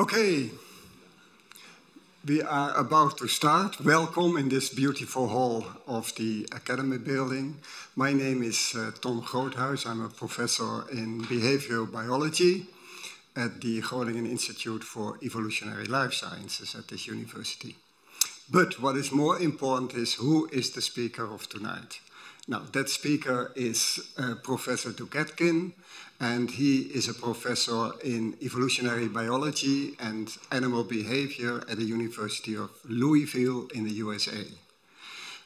Okay, we are about to start. Welcome in this beautiful hall of the Academy building. My name is uh, Ton Groothuis. I'm a professor in behavioral biology at the Groningen Institute for Evolutionary Life Sciences at this university. But what is more important is who is the speaker of tonight. Now, that speaker is uh, Professor Dugatkin, and he is a professor in evolutionary biology and animal behavior at the University of Louisville in the USA.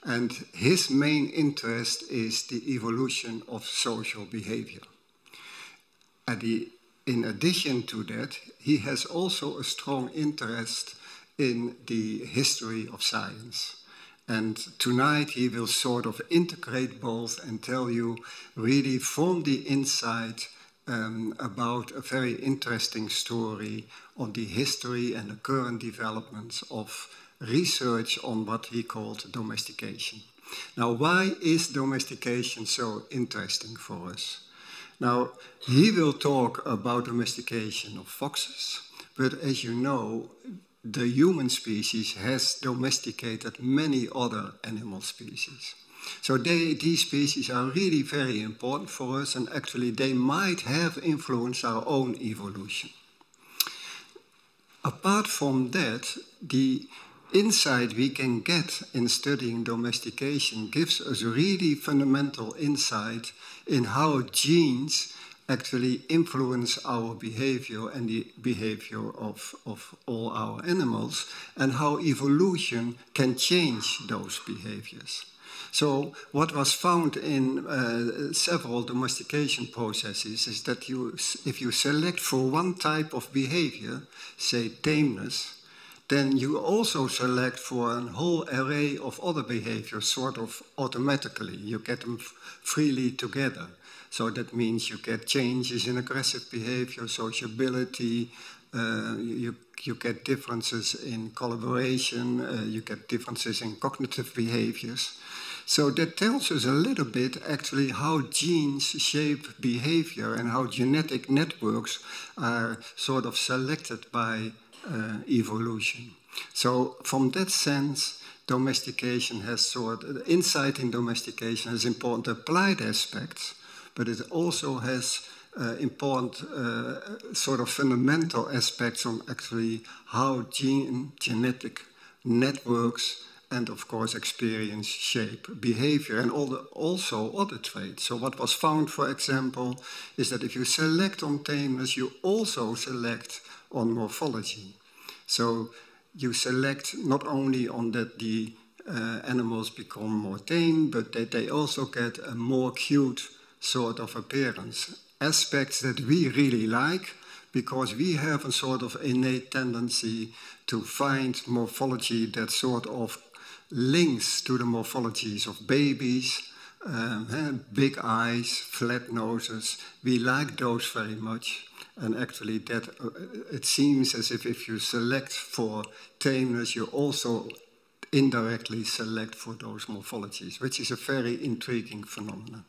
And his main interest is the evolution of social behavior. The, in addition to that, he has also a strong interest in the history of science. And tonight he will sort of integrate both and tell you really from the inside um, about a very interesting story on the history and the current developments of research on what he called domestication. Now, why is domestication so interesting for us? Now, he will talk about domestication of foxes, but as you know, the human species has domesticated many other animal species. So they, these species are really very important for us, and actually they might have influenced our own evolution. Apart from that, the insight we can get in studying domestication gives us really fundamental insight in how genes actually influence our behavior and the behavior of, of all our animals, and how evolution can change those behaviors. So what was found in uh, several domestication processes is that you, if you select for one type of behavior, say tameness, then you also select for a whole array of other behaviors sort of automatically. You get them freely together. So that means you get changes in aggressive behavior, sociability, uh, you, you get differences in collaboration, uh, you get differences in cognitive behaviors. So that tells us a little bit actually how genes shape behavior and how genetic networks are sort of selected by uh, evolution. So from that sense, domestication has sort of, insight in domestication has important applied aspects, but it also has uh, important uh, sort of fundamental aspects on actually how gene, genetic networks and of course experience shape behavior and all the, also other traits. So what was found, for example, is that if you select on tameness, you also select on morphology. So you select not only on that the uh, animals become more tame, but that they also get a more cute sort of appearance. Aspects that we really like because we have a sort of innate tendency to find morphology that sort of links to the morphologies of babies, um, big eyes, flat noses. We like those very much. And actually, that uh, it seems as if if you select for tameness, you also indirectly select for those morphologies, which is a very intriguing phenomenon.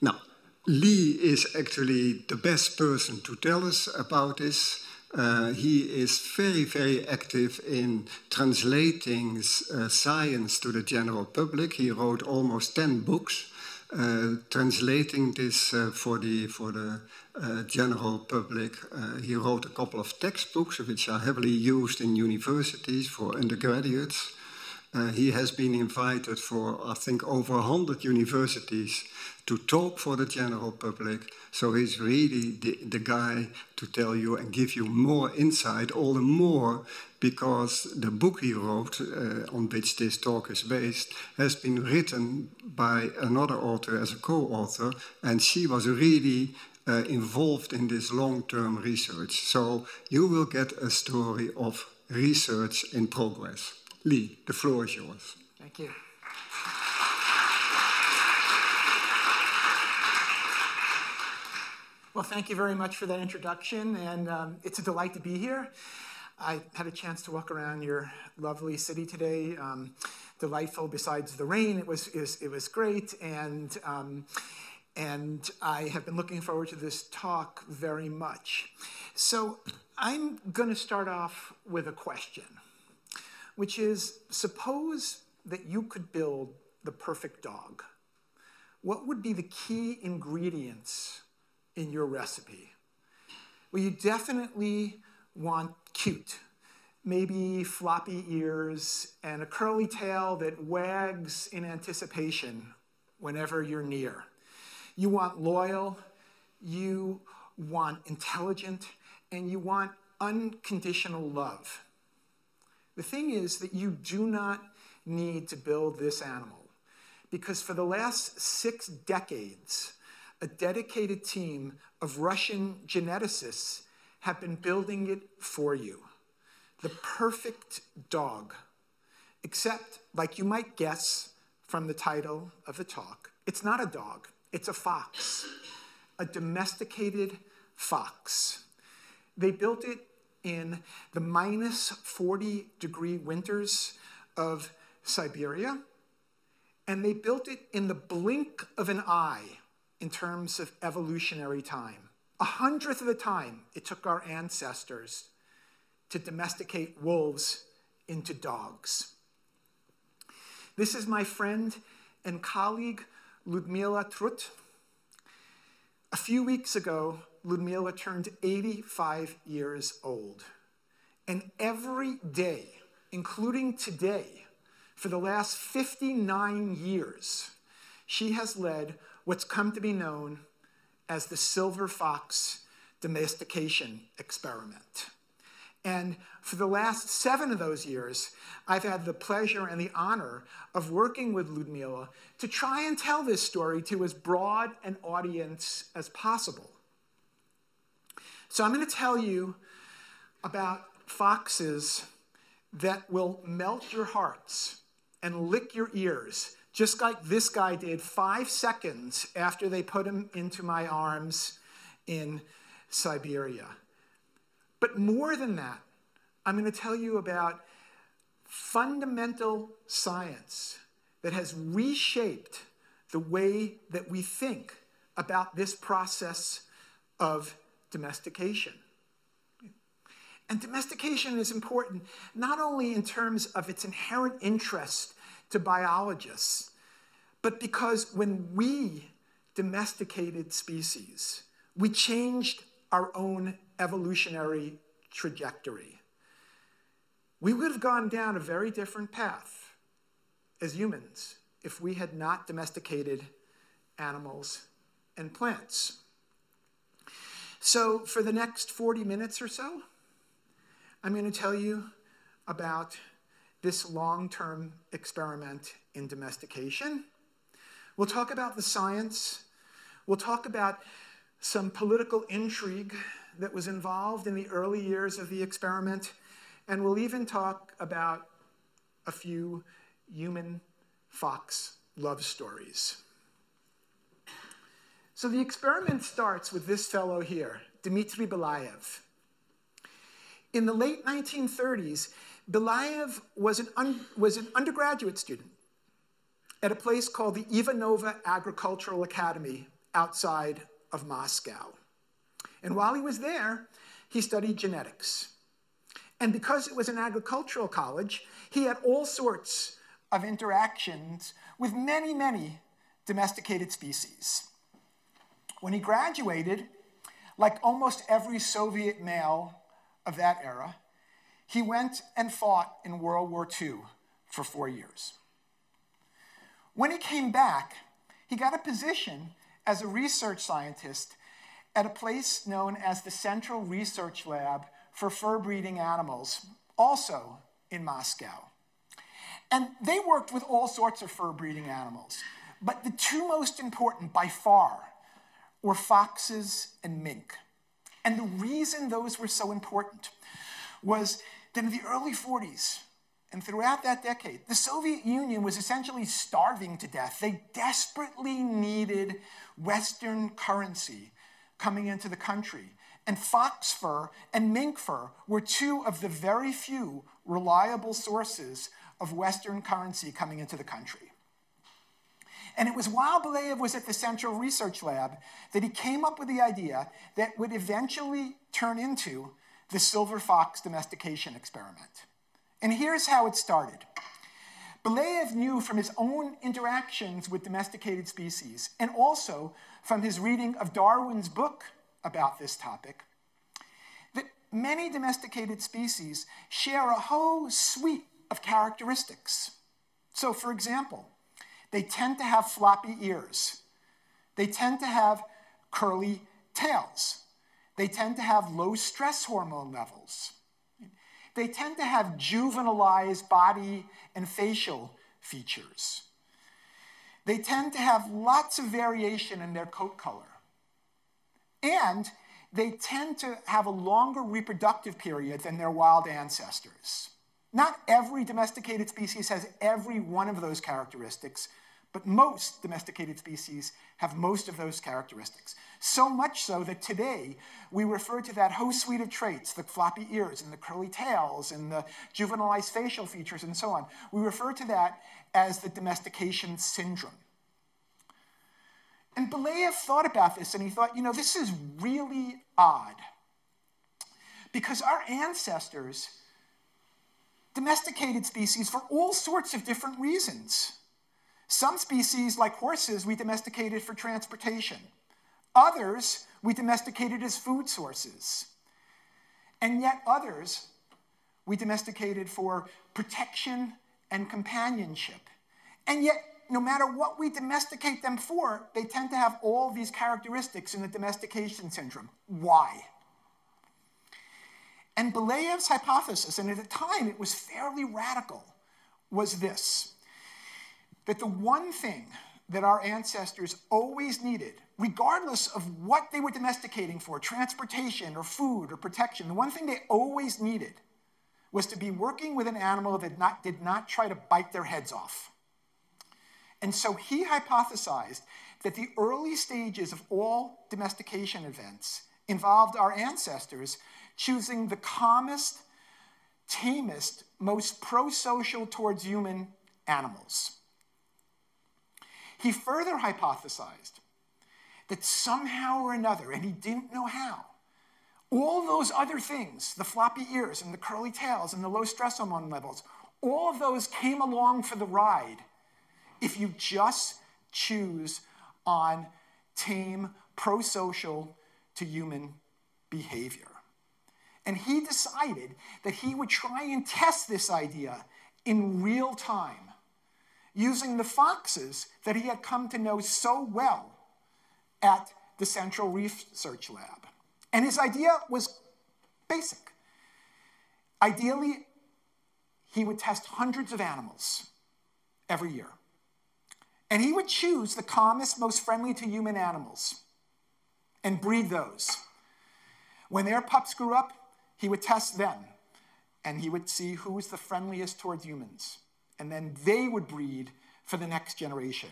Now, Lee is actually the best person to tell us about this. Uh, he is very, very active in translating uh, science to the general public. He wrote almost 10 books uh, translating this uh, for the, for the uh, general public. Uh, he wrote a couple of textbooks which are heavily used in universities for undergraduates. He has been invited for, I think, over 100 universities to talk for the general public. So he's really the, the guy to tell you and give you more insight, all the more because the book he wrote, uh, on which this talk is based, has been written by another author as a co author, and she was really uh, involved in this long term research. So you will get a story of research in progress. Lee, the floor is yours. Thank you. Well, thank you very much for that introduction, and um, it's a delight to be here. I had a chance to walk around your lovely city today. Um, delightful, besides the rain, it was, it was, it was great. And, um, and I have been looking forward to this talk very much. So I'm going to start off with a question, which is suppose that you could build the perfect dog. What would be the key ingredients in your recipe? Well, you definitely want cute. Maybe floppy ears and a curly tail that wags in anticipation whenever you're near. You want loyal, you want intelligent, and you want unconditional love. The thing is that you do not need to build this animal because for the last six decades, a dedicated team of Russian geneticists have been building it for you. The perfect dog. Except, like you might guess from the title of the talk, it's not a dog. It's a fox, a domesticated fox. They built it in the minus 40 degree winters of Siberia, and they built it in the blink of an eye in terms of evolutionary time. A hundredth of the time it took our ancestors to domesticate wolves into dogs. This is my friend and colleague Ludmila Trut. A few weeks ago, Ludmila turned 85 years old. And every day, including today, for the last 59 years, she has led what's come to be known as the Silver Fox Domestication Experiment. And for the last seven of those years, I've had the pleasure and the honor of working with Ludmila to try and tell this story to as broad an audience as possible. So I'm going to tell you about foxes that will melt your hearts and lick your ears, just like this guy did five seconds after they put him into my arms in Siberia. But more than that, I'm going to tell you about fundamental science that has reshaped the way that we think about this process of domestication. And domestication is important not only in terms of its inherent interest to biologists, but because when we domesticated species, we changed our own evolutionary trajectory. We would have gone down a very different path as humans if we had not domesticated animals and plants. So, for the next 40 minutes or so, I'm going to tell you about this long term experiment in domestication. We'll talk about the science. We'll talk about some political intrigue that was involved in the early years of the experiment, and we'll even talk about a few human fox love stories. So the experiment starts with this fellow here, Dmitry Belyaev. In the late 1930s, Belyaev was an, was an undergraduate student at a place called the Ivanovo Agricultural Academy outside of Moscow. And while he was there, he studied genetics. And because it was an agricultural college, he had all sorts of interactions with many, many domesticated species. When he graduated, like almost every Soviet male of that era, he went and fought in World War II for four years. When he came back, he got a position as a research scientist at a place known as the Central Research Lab for Fur Breeding Animals, also in Moscow. And they worked with all sorts of fur breeding animals, but the two most important by far were foxes and mink. And the reason those were so important was that in the early 40s, and throughout that decade, the Soviet Union was essentially starving to death. They desperately needed Western currency coming into the country. And fox fur and mink fur were two of the very few reliable sources of Western currency coming into the country. And it was while Belyaev was at the Central Research Lab that he came up with the idea that would eventually turn into the silver fox domestication experiment. And here's how it started. Belyaev knew from his own interactions with domesticated species, and also from his reading of Darwin's book about this topic, that many domesticated species share a whole suite of characteristics. So, for example, they tend to have floppy ears. They tend to have curly tails. They tend to have low stress hormone levels. They tend to have juvenilized body and facial features. They tend to have lots of variation in their coat color. And they tend to have a longer reproductive period than their wild ancestors. Not every domesticated species has every one of those characteristics, but most domesticated species have most of those characteristics. So much so that today we refer to that whole suite of traits, the floppy ears and the curly tails and the juvenilized facial features and so on, we refer to that as the domestication syndrome. And Belyaev thought about this and he thought, you know, this is really odd. Because our ancestors domesticated species for all sorts of different reasons. Some species, like horses, we domesticated for transportation. Others, we domesticated as food sources. And yet others, we domesticated for protection and companionship. And yet, no matter what we domesticate them for, they tend to have all these characteristics in the domestication syndrome. Why? And Belyaev's hypothesis, and at the time it was fairly radical, was this that the one thing that our ancestors always needed, regardless of what they were domesticating for transportation or food or protection the one thing they always needed was to be working with an animal that not, did not try to bite their heads off. And so he hypothesized that the early stages of all domestication events involved our ancestors choosing the calmest, tamest, most pro social towards human animals. He further hypothesized that somehow or another, and he didn't know how, all those other things, the floppy ears and the curly tails and the low stress hormone levels, all of those came along for the ride if you just choose on tame, pro social to human behavior. And he decided that he would try and test this idea in real time using the foxes that he had come to know so well at the Central Research Lab. And his idea was basic. Ideally, he would test hundreds of animals every year. And he would choose the calmest, most friendly to human animals and breed those. When their pups grew up, he would test them and he would see who was the friendliest towards humans. And then they would breed for the next generation.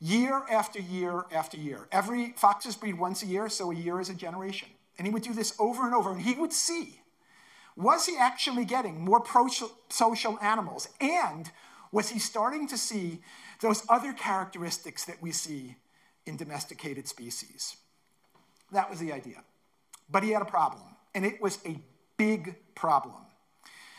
Year after year after year. Every foxes breed once a year, so a year is a generation. And he would do this over and over, and he would see was he actually getting more pro social animals? And was he starting to see those other characteristics that we see in domesticated species? That was the idea. But he had a problem, and it was a big problem.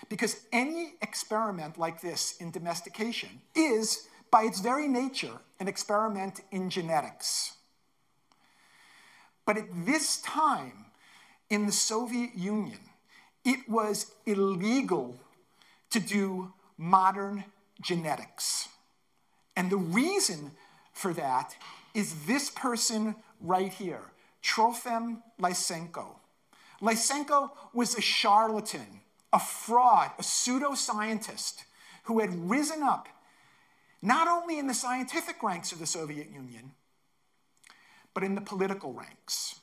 Because any experiment like this in domestication is, by its very nature, an experiment in genetics. But at this time, in the Soviet Union, it was illegal to do modern genetics. And the reason for that is this person right here, Trofim Lysenko. Lysenko was a charlatan, a fraud, a pseudoscientist who had risen up not only in the scientific ranks of the Soviet Union, but in the political ranks.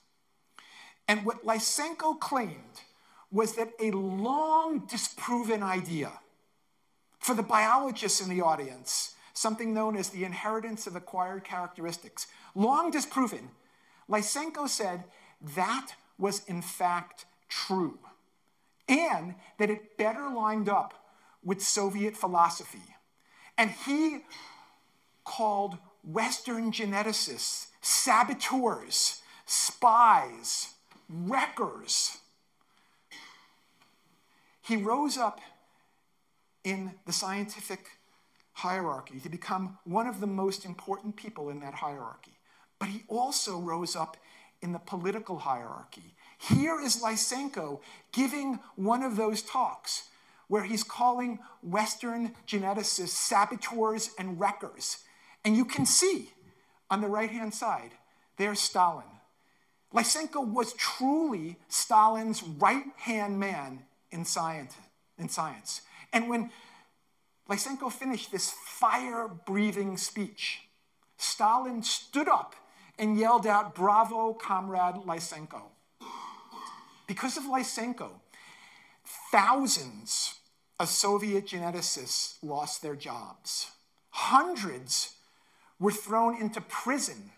And what Lysenko claimed was that a long disproven idea for the biologists in the audience, something known as the inheritance of acquired characteristics, long disproven, Lysenko said that was in fact true, and that it better lined up with Soviet philosophy. And he called Western geneticists, saboteurs, spies, wreckers. He rose up in the scientific hierarchy to become one of the most important people in that hierarchy. But he also rose up in the political hierarchy. Here is Lysenko giving one of those talks where he's calling Western geneticists saboteurs and wreckers. And you can see on the right hand side, there's Stalin. Lysenko was truly Stalin's right hand man in science, in science. And when Lysenko finished this fire breathing speech, Stalin stood up and yelled out, Bravo, Comrade Lysenko. Because of Lysenko, thousands of Soviet geneticists lost their jobs. Hundreds were thrown into prison,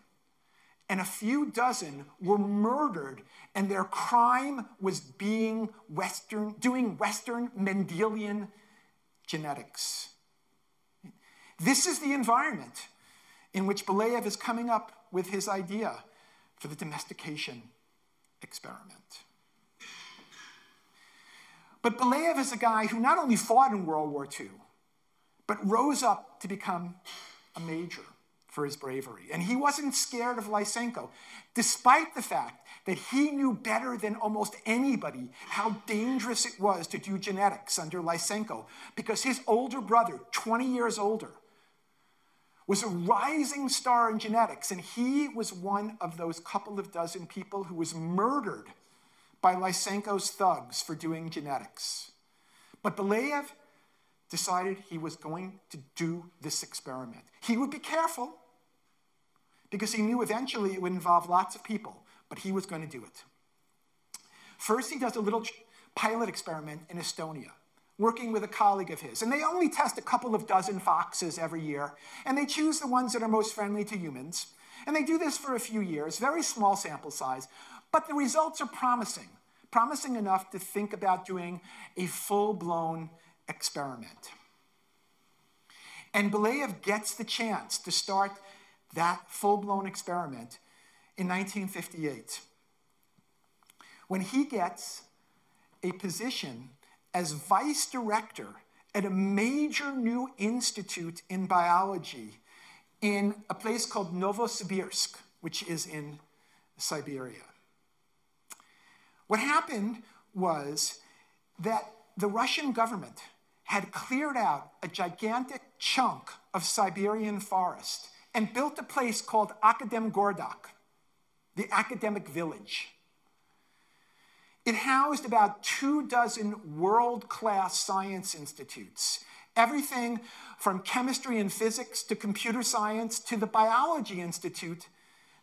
and a few dozen were murdered, and their crime was being Western, doing Western Mendelian genetics. This is the environment in which Belyaev is coming up with his idea for the domestication experiment. But Belyaev is a guy who not only fought in World War II, but rose up to become a major for his bravery. And he wasn't scared of Lysenko, despite the fact that he knew better than almost anybody how dangerous it was to do genetics under Lysenko, because his older brother, 20 years older, was a rising star in genetics, and he was one of those couple of dozen people who was murdered by Lysenko's thugs for doing genetics. But Belyaev decided he was going to do this experiment. He would be careful because he knew eventually it would involve lots of people, but he was going to do it. First, he does a little pilot experiment in Estonia, working with a colleague of his. And they only test a couple of dozen foxes every year, and they choose the ones that are most friendly to humans. And they do this for a few years, very small sample size, but the results are promising, promising enough to think about doing a full blown experiment. And Belyaev gets the chance to start that full blown experiment in 1958 when he gets a position as vice director at a major new institute in biology in a place called Novosibirsk, which is in Siberia. What happened was that the Russian government had cleared out a gigantic chunk of Siberian forest and built a place called Akademgorodok, the academic village. It housed about two dozen world class science institutes, everything from chemistry and physics to computer science to the biology institute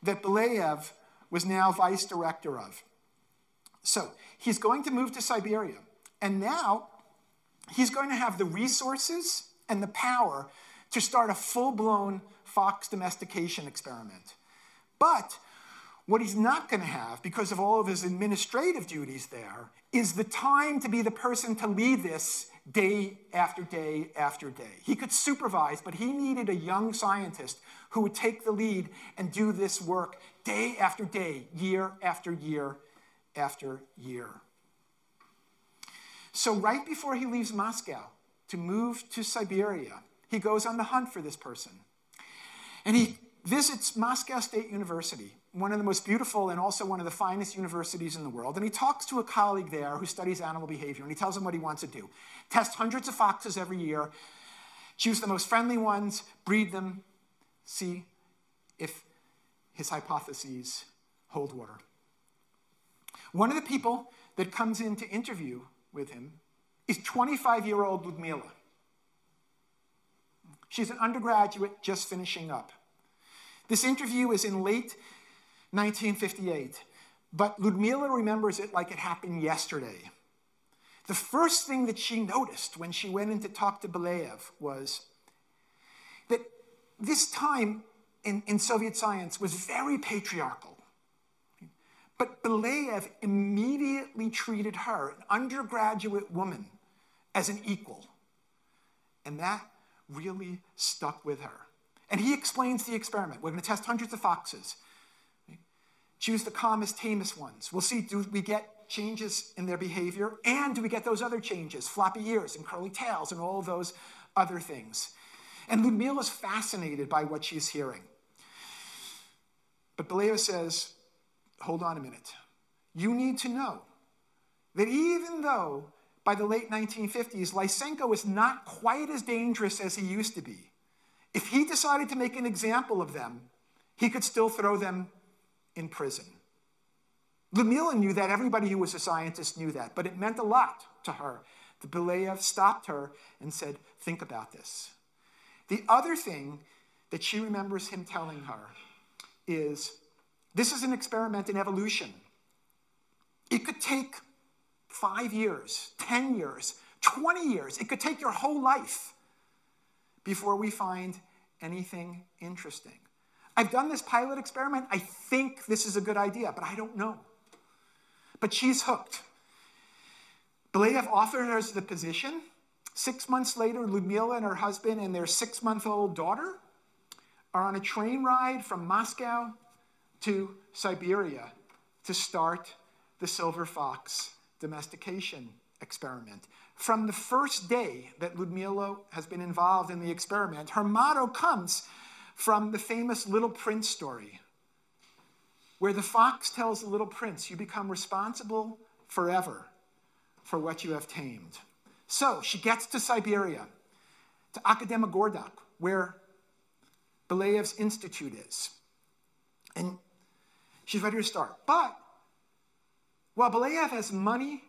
that Belyaev was now vice director of. So he's going to move to Siberia. And now he's going to have the resources and the power to start a full blown fox domestication experiment. But what he's not going to have, because of all of his administrative duties there, is the time to be the person to lead this day after day after day. He could supervise, but he needed a young scientist who would take the lead and do this work day after day, year after year after year. So, right before he leaves Moscow to move to Siberia, he goes on the hunt for this person. And he visits Moscow State University, one of the most beautiful and also one of the finest universities in the world. And he talks to a colleague there who studies animal behavior, and he tells him what he wants to do test hundreds of foxes every year, choose the most friendly ones, breed them, see if his hypotheses hold water. One of the people that comes in to interview with him is 25 year old Ludmila. She's an undergraduate just finishing up. This interview is in late 1958, but Ludmila remembers it like it happened yesterday. The first thing that she noticed when she went in to talk to Belyaev was that this time in, in Soviet science was very patriarchal. But Belyaev immediately treated her, an undergraduate woman, as an equal. And that really stuck with her. And he explains the experiment. We're going to test hundreds of foxes. Choose the calmest, tamest ones. We'll see do we get changes in their behavior and do we get those other changes, floppy ears and curly tails and all those other things. And Ludmila is fascinated by what she's hearing. But Belyaev says, hold on a minute. You need to know that even though by the late 1950s, Lysenko is not quite as dangerous as he used to be, if he decided to make an example of them, he could still throw them in prison. Ludmila knew that. Everybody who was a scientist knew that. But it meant a lot to her. The Belyaev stopped her and said, Think about this. The other thing that she remembers him telling her is this is an experiment in evolution. It could take five years, 10 years, 20 years. It could take your whole life before we find anything interesting. I've done this pilot experiment. I think this is a good idea, but I don't know. But she's hooked. Belyaev offered her the position. Six months later, Ludmila and her husband and their six month old daughter are on a train ride from Moscow to Siberia to start the silver fox domestication experiment. From the first day that Ludmila has been involved in the experiment, her motto comes from the famous Little Prince story, where the fox tells the little prince, You become responsible forever for what you have tamed. So she gets to Siberia, to Akademgorodok, where Belyaev's institute is. And she's ready to start. But while Belyaev has money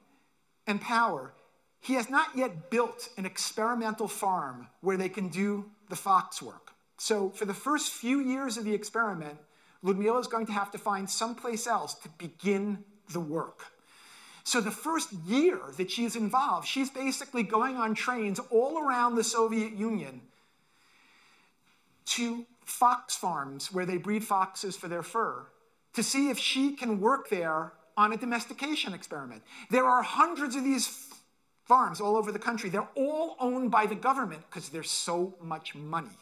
and power, he has not yet built an experimental farm where they can do the fox work. So, for the first few years of the experiment, Ludmila is going to have to find someplace else to begin the work. So, the first year that she's involved, she's basically going on trains all around the Soviet Union to fox farms where they breed foxes for their fur to see if she can work there on a domestication experiment. There are hundreds of these farms all over the country. They're all owned by the government because there's so much money.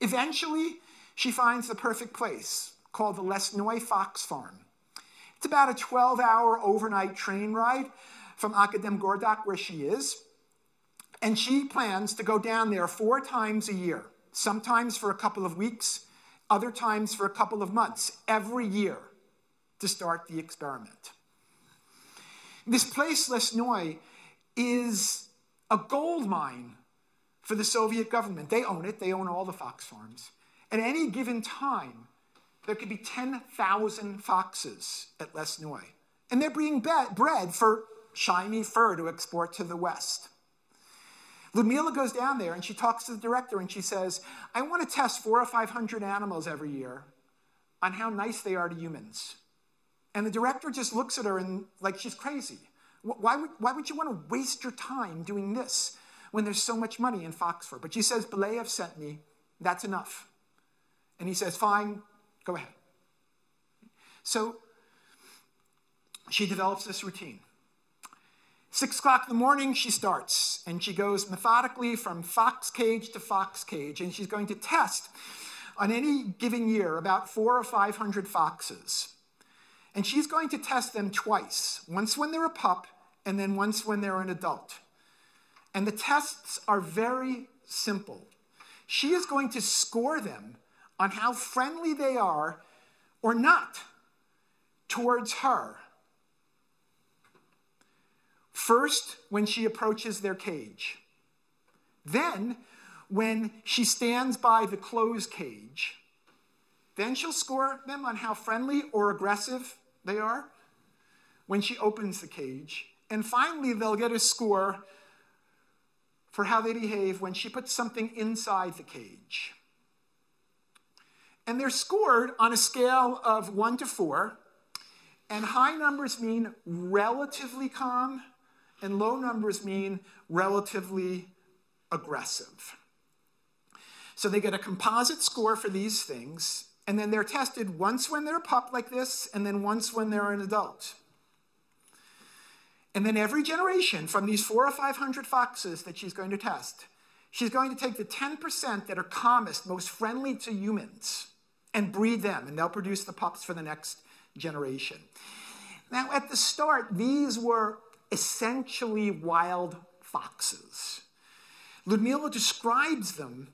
Eventually, she finds the perfect place called the Lesnoy Fox Farm. It's about a 12 hour overnight train ride from Akademgorodok, where she is. And she plans to go down there four times a year, sometimes for a couple of weeks, other times for a couple of months, every year to start the experiment. This place, Lesnoy, is a gold mine for the Soviet government. They own it, they own all the fox farms. At any given time, there could be 10,000 foxes at Lesnoy. And they're being bred for shiny fur to export to the West. Ludmila goes down there and she talks to the director and she says, I want to test four or 500 animals every year on how nice they are to humans. And the director just looks at her and like she's crazy. Why would, why would you want to waste your time doing this? When there's so much money in fox fur. But she says, Belyaev sent me, that's enough. And he says, fine, go ahead. So she develops this routine. Six o'clock in the morning, she starts, and she goes methodically from fox cage to fox cage, and she's going to test on any given year about four or 500 foxes. And she's going to test them twice once when they're a pup, and then once when they're an adult. And the tests are very simple. She is going to score them on how friendly they are or not towards her. First, when she approaches their cage. Then, when she stands by the closed cage. Then she'll score them on how friendly or aggressive they are when she opens the cage. And finally, they'll get a score for how they behave when she puts something inside the cage. And they're scored on a scale of one to four, and high numbers mean relatively calm, and low numbers mean relatively aggressive. So they get a composite score for these things, and then they're tested once when they're a pup like this, and then once when they're an adult. And then every generation from these four or 500 foxes that she's going to test, she's going to take the 10% that are calmest, most friendly to humans, and breed them, and they'll produce the pups for the next generation. Now, at the start, these were essentially wild foxes. Ludmila describes them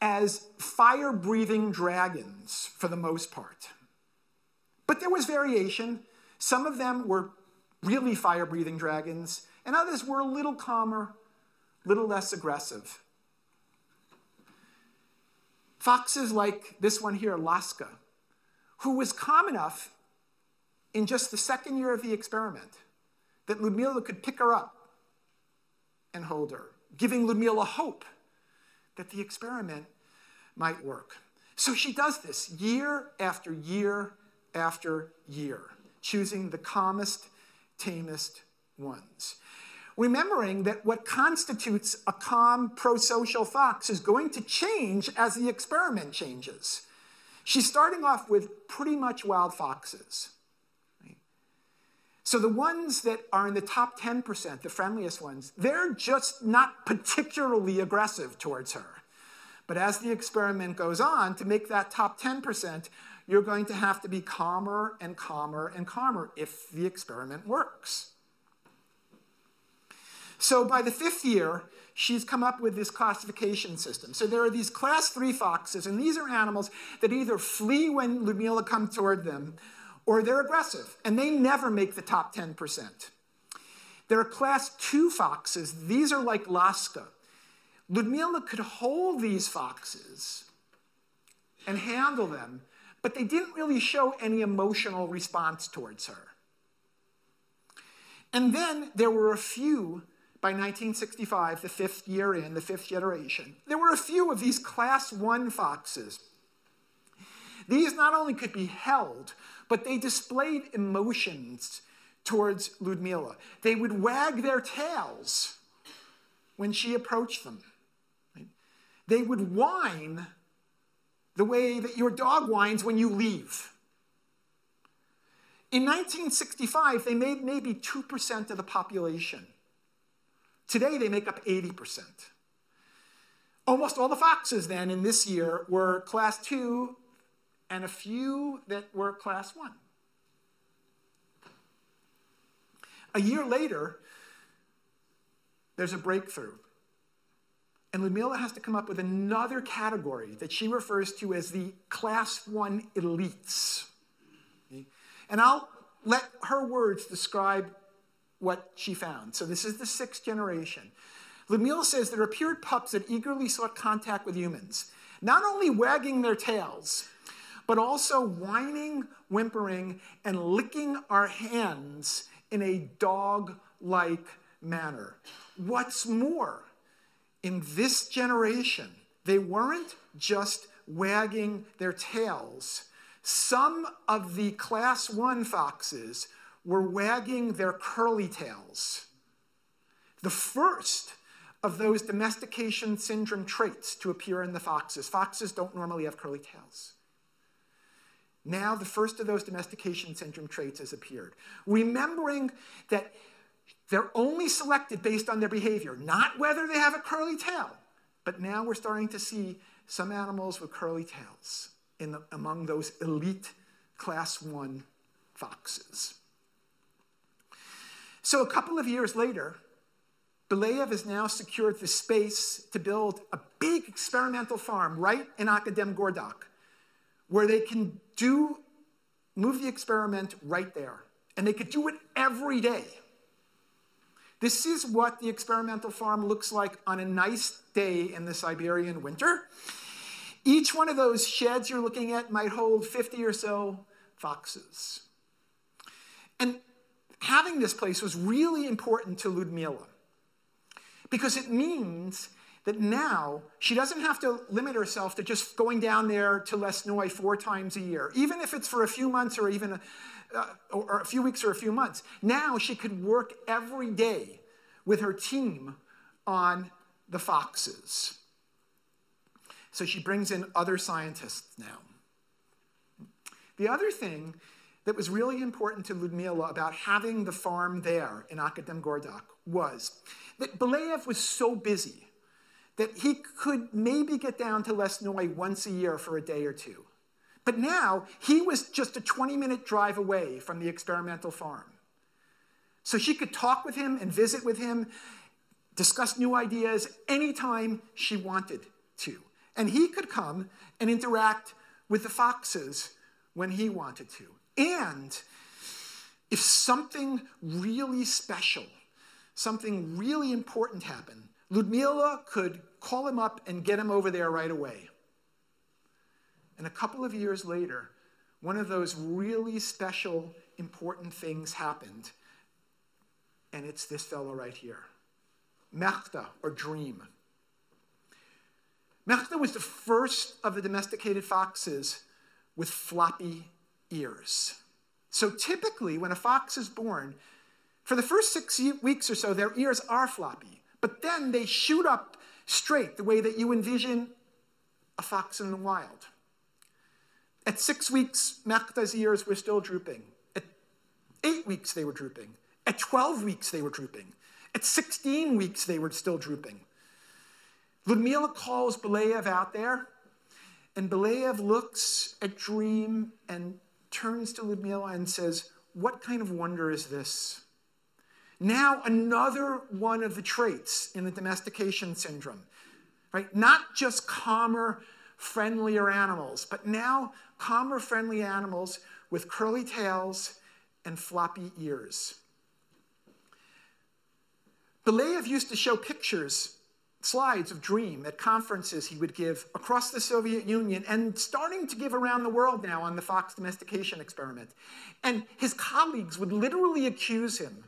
as fire breathing dragons for the most part. But there was variation. Some of them were really fire breathing dragons, and others were a little calmer, a little less aggressive. Foxes like this one here, Laska, who was calm enough in just the second year of the experiment that Ludmila could pick her up and hold her, giving Ludmila hope that the experiment might work. So she does this year after year after year, choosing the calmest, tamest ones. Remembering that what constitutes a calm, pro social fox is going to change as the experiment changes. She's starting off with pretty much wild foxes. So the ones that are in the top 10%, the friendliest ones, they're just not particularly aggressive towards her. But as the experiment goes on, to make that top 10%, you're going to have to be calmer and calmer and calmer if the experiment works. So by the fifth year, she's come up with this classification system. So there are these class three foxes, and these are animals that either flee when Ludmila comes toward them, or they're aggressive, and they never make the top 10%. There are class two foxes. These are like Laska. Ludmila could hold these foxes and handle them, but they didn't really show any emotional response towards her. And then there were a few by 1965, the fifth year in, the fifth generation. There were a few of these class one foxes. These not only could be held, but they displayed emotions towards Ludmila. They would wag their tails when she approached them. They would whine the way that your dog whines when you leave. In 1965, they made maybe 2% of the population. Today, they make up 80%. Almost all the foxes then in this year were class two and a few that were class one. A year later, there's a breakthrough. And Ludmila has to come up with another category that she refers to as the class one elites. And I'll let her words describe what she found. So this is the sixth generation. Ludmila says there appeared pups that eagerly sought contact with humans, not only wagging their tails, but also whining, whimpering, and licking our hands in a dog like manner. What's more, in this generation, they weren't just wagging their tails. Some of the class one foxes were wagging their curly tails. The first of those domestication syndrome traits to appear in the foxes. Foxes don't normally have curly tails. Now, the first of those domestication syndrome traits has appeared. Remembering that they're only selected based on their behavior, not whether they have a curly tail. But now we're starting to see some animals with curly tails in the, among those elite class one foxes. So a couple of years later, Belyaev has now secured the space to build a big experimental farm right in Akademgorodok, where they can do move the experiment right there. And they could do it every day. This is what the experimental farm looks like on a nice day in the Siberian winter. Each one of those sheds you're looking at might hold 50 or so foxes. And having this place was really important to Ludmila because it means that now she doesn't have to limit herself to just going down there to Lesnoy four times a year, even if it's for a few months or even a, uh, or a few weeks or a few months. Now she could work every day with her team on the foxes. So she brings in other scientists now. The other thing that was really important to Ludmila about having the farm there in Akademgordok was that Belyaev was so busy that he could maybe get down to Lesnoy once a year for a day or two. But now he was just a 20 minute drive away from the experimental farm. So she could talk with him and visit with him, discuss new ideas anytime she wanted to. And he could come and interact with the foxes when he wanted to. And if something really special, something really important happened, Ludmila could call him up and get him over there right away. And a couple of years later, one of those really special, important things happened. And it's this fellow right here Mechta, or dream. Mechta was the first of the domesticated foxes with floppy ears. So typically, when a fox is born, for the first six weeks or so, their ears are floppy, but then they shoot up straight the way that you envision a fox in the wild. At six weeks, Mechta's ears were still drooping. At eight weeks, they were drooping. At 12 weeks, they were drooping. At 16 weeks, they were still drooping. Ludmila calls Belyaev out there, and Belyaev looks at Dream and turns to Ludmila and says, What kind of wonder is this? Now, another one of the traits in the domestication syndrome, right? Not just calmer, friendlier animals, but now calmer, friendly animals with curly tails and floppy ears. Belyaev used to show pictures, slides of Dream at conferences he would give across the Soviet Union and starting to give around the world now on the fox domestication experiment. And his colleagues would literally accuse him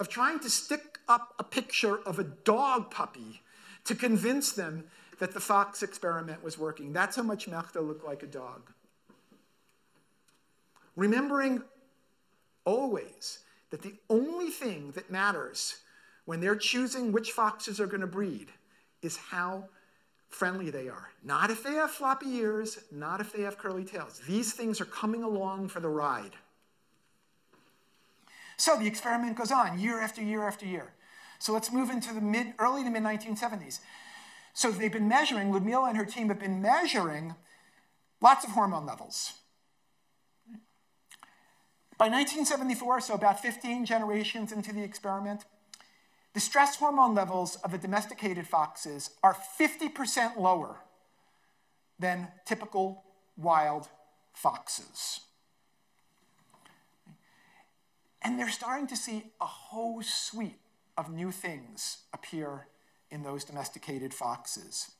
of trying to stick up a picture of a dog puppy to convince them that the fox experiment was working. That's how much Mechta looked like a dog. Remembering always that the only thing that matters when they're choosing which foxes are going to breed is how friendly they are. Not if they have floppy ears, not if they have curly tails. These things are coming along for the ride. So the experiment goes on year after year after year. So let's move into the mid, early to mid 1970s. So they've been measuring, Ludmila and her team have been measuring lots of hormone levels. By 1974, so about 15 generations into the experiment, the stress hormone levels of the domesticated foxes are 50% lower than typical wild foxes. And they're starting to see a whole suite of new things appear in those domesticated foxes.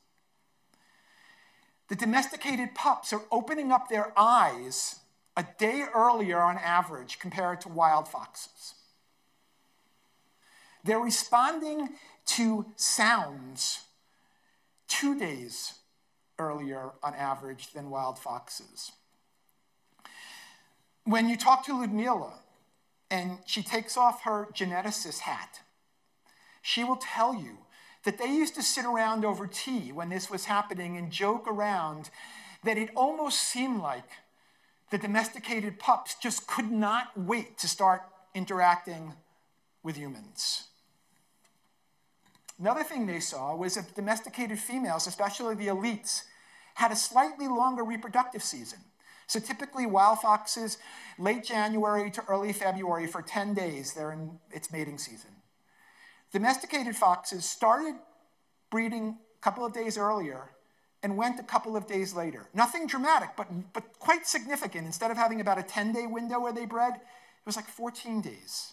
The domesticated pups are opening up their eyes a day earlier on average compared to wild foxes. They're responding to sounds two days earlier on average than wild foxes. When you talk to Ludmila and she takes off her geneticist hat, she will tell you that they used to sit around over tea when this was happening and joke around that it almost seemed like the domesticated pups just could not wait to start interacting with humans. Another thing they saw was that domesticated females, especially the elites, had a slightly longer reproductive season. So typically, wild foxes, late January to early February for 10 days, they're in its mating season. Domesticated foxes started breeding a couple of days earlier and went a couple of days later. Nothing dramatic, but, but quite significant. Instead of having about a 10 day window where they bred, it was like 14 days.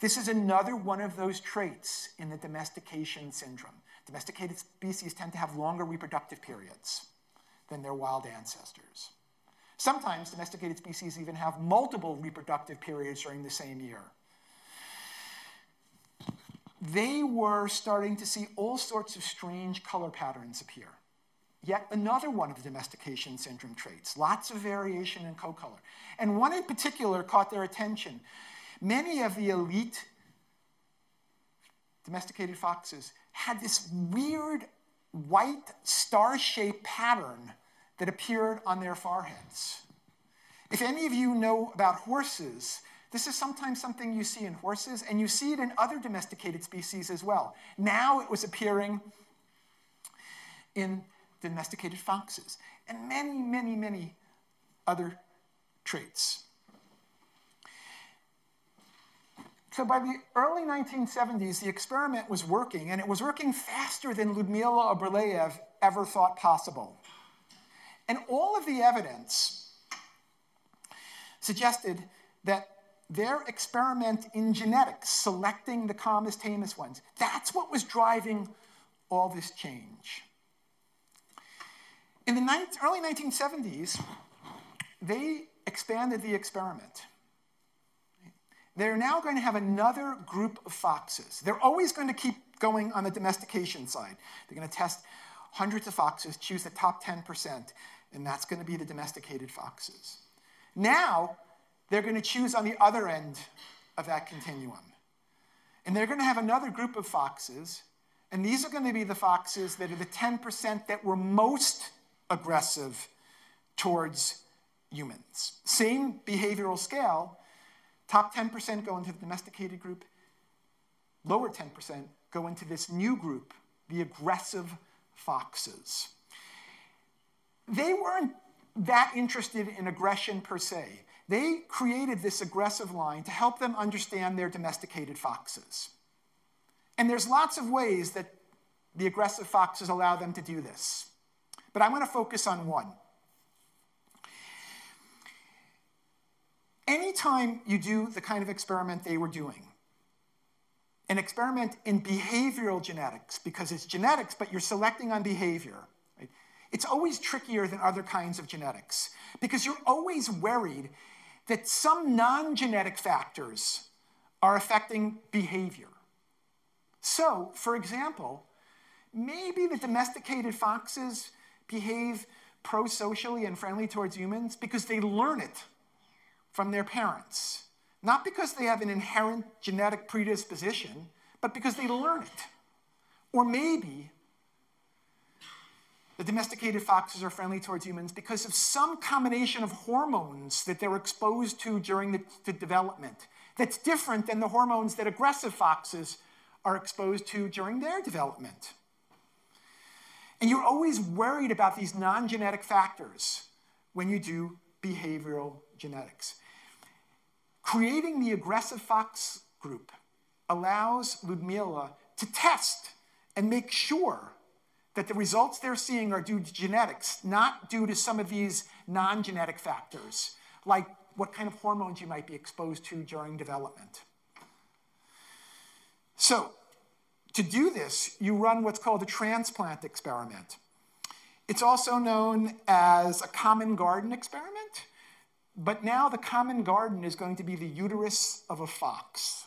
This is another one of those traits in the domestication syndrome. Domesticated species tend to have longer reproductive periods than their wild ancestors. Sometimes domesticated species even have multiple reproductive periods during the same year. They were starting to see all sorts of strange color patterns appear. Yet another one of the domestication syndrome traits, lots of variation in coat color. And one in particular caught their attention. Many of the elite domesticated foxes had this weird white star shaped pattern that appeared on their foreheads. If any of you know about horses, this is sometimes something you see in horses, and you see it in other domesticated species as well. Now it was appearing in domesticated foxes, and many, many, many other traits. So by the early 1970s, the experiment was working, and it was working faster than Ludmila or Belyaev ever thought possible. And all of the evidence suggested that their experiment in genetics, selecting the calmest, tamest ones, that's what was driving all this change. In the early 1970s, they expanded the experiment. They're now going to have another group of foxes. They're always going to keep going on the domestication side. They're going to test hundreds of foxes, choose the top 10%, and that's going to be the domesticated foxes. Now, they're going to choose on the other end of that continuum. And they're going to have another group of foxes, and these are going to be the foxes that are the 10% that were most aggressive towards humans. Same behavioral scale, top 10% go into the domesticated group, lower 10% go into this new group, the aggressive foxes. They weren't that interested in aggression per se. They created this aggressive line to help them understand their domesticated foxes. And there's lots of ways that the aggressive foxes allow them to do this. But I'm going to focus on one. Anytime you do the kind of experiment they were doing, an experiment in behavioral genetics, because it's genetics, but you're selecting on behavior, right? it's always trickier than other kinds of genetics because you're always worried that some non genetic factors are affecting behavior. So, for example, maybe the domesticated foxes behave pro socially and friendly towards humans because they learn it from their parents. Not because they have an inherent genetic predisposition, but because they learn it. Or maybe the domesticated foxes are friendly towards humans because of some combination of hormones that they're exposed to during the, the, development that's different than the hormones that aggressive foxes are exposed to during their development. And you're always worried about these non genetic factors when you do behavioral genetics. Creating the aggressive fox group allows Ludmila to test and make sure that the results they're seeing are due to genetics, not due to some of these non genetic factors, like what kind of hormones you might be exposed to during development. So, to do this, you run what's called a transplant experiment. It's also known as a common garden experiment, but now the common garden is going to be the uterus of a fox.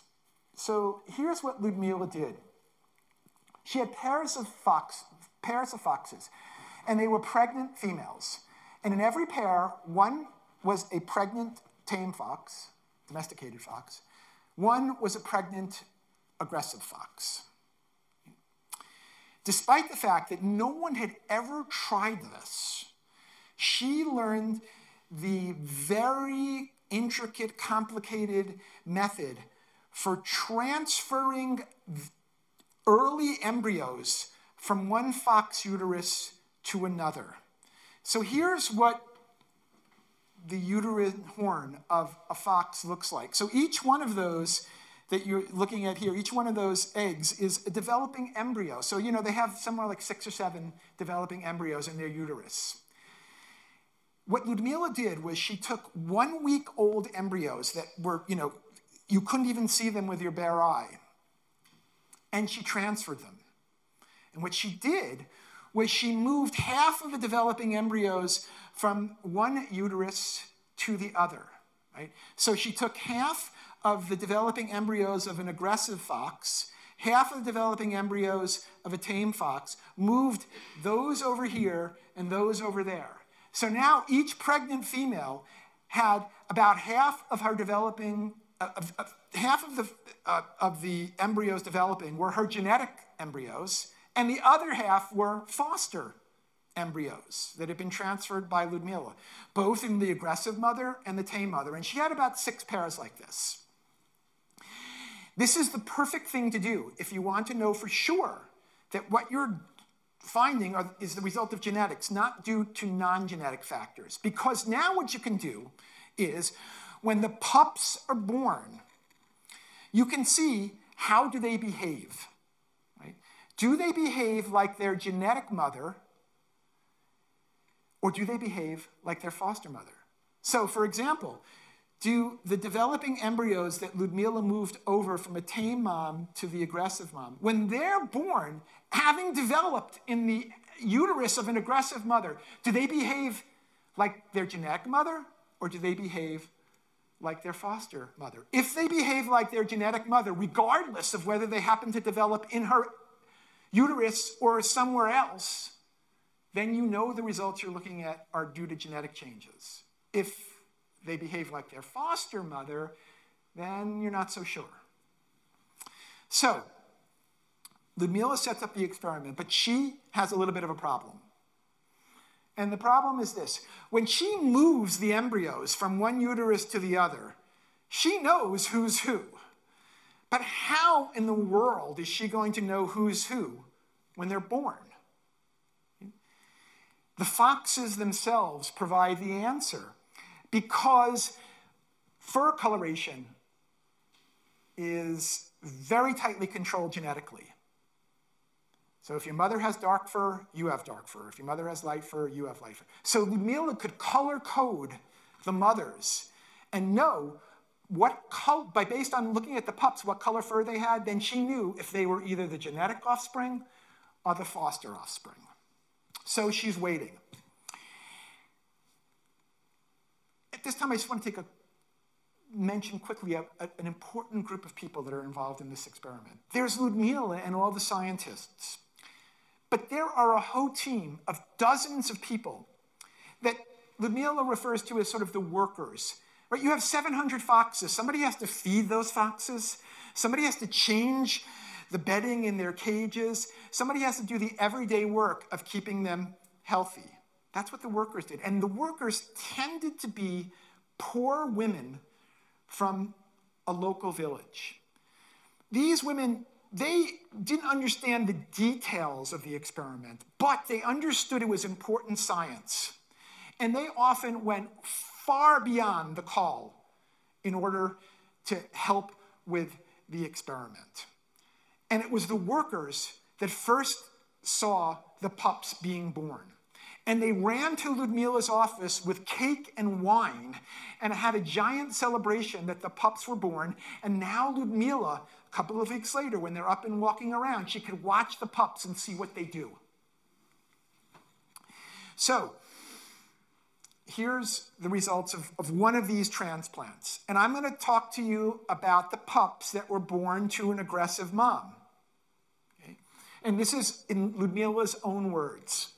So here's what Ludmila did. She had pairs of, fox, pairs of foxes, and they were pregnant females. And in every pair, one was a pregnant tame fox, domesticated fox, one was a pregnant aggressive fox. Despite the fact that no one had ever tried this, she learned the very intricate, complicated method for transferring early embryos from one fox uterus to another. So here's what the uterine horn of a fox looks like. So each one of those that you're looking at here, each one of those eggs is a developing embryo. So, you know, they have somewhere like six or seven developing embryos in their uterus. What Ludmila did was she took one week old embryos that were, you know, you couldn't even see them with your bare eye, and she transferred them. And what she did was she moved half of the developing embryos from one uterus to the other. Right? So she took half of the developing embryos of an aggressive fox, half of the developing embryos of a tame fox, moved those over here and those over there. So now each pregnant female had about half of her developing, uh, half of the, uh, of the embryos developing were her genetic embryos, and the other half were foster embryos that had been transferred by Ludmila, both in the aggressive mother and the tame mother. And she had about six pairs like this. This is the perfect thing to do if you want to know for sure that what you're finding are, is the result of genetics, not due to non genetic factors. Because now what you can do is when the pups are born, you can see how do they behave. Right? Do they behave like their genetic mother, or do they behave like their foster mother? So, for example, do the developing embryos that Ludmila moved over from a tame mom to the aggressive mom, when they're born, having developed in the uterus of an aggressive mother, do they behave like their genetic mother or do they behave like their foster mother? If they behave like their genetic mother, regardless of whether they happen to develop in her uterus or somewhere else, then you know the results you're looking at are due to genetic changes. If they behave like their foster mother, then you're not so sure. So, Ludmila sets up the experiment, but she has a little bit of a problem. And the problem is this when she moves the embryos from one uterus to the other, she knows who's who. But how in the world is she going to know who's who when they're born? The foxes themselves provide the answer because fur coloration is very tightly controlled genetically. So if your mother has dark fur, you have dark fur. If your mother has light fur, you have light fur. So Ludmila could color code the mothers and know what color, by based on looking at the pups, what color fur they had, then she knew if they were either the genetic offspring or the foster offspring. So she's waiting. At this time, I just want to take a mention quickly a, a, an important group of people that are involved in this experiment. There's Ludmila and all the scientists. But there are a whole team of dozens of people that Ludmila refers to as sort of the workers. Right? You have 700 foxes. Somebody has to feed those foxes. Somebody has to change the bedding in their cages. Somebody has to do the everyday work of keeping them healthy. That's what the workers did. And the workers tended to be poor women from a local village. These women they didn't understand the details of the experiment, but they understood it was important science. And they often went far beyond the call in order to help with the experiment. And it was the workers that first saw the pups being born. And they ran to Ludmila's office with cake and wine and had a giant celebration that the pups were born. And now Ludmila a couple of weeks later, when they're up and walking around, she could watch the pups and see what they do. So, here's the results of, of one of these transplants. And I'm going to talk to you about the pups that were born to an aggressive mom. Okay? And this is in Ludmila's own words.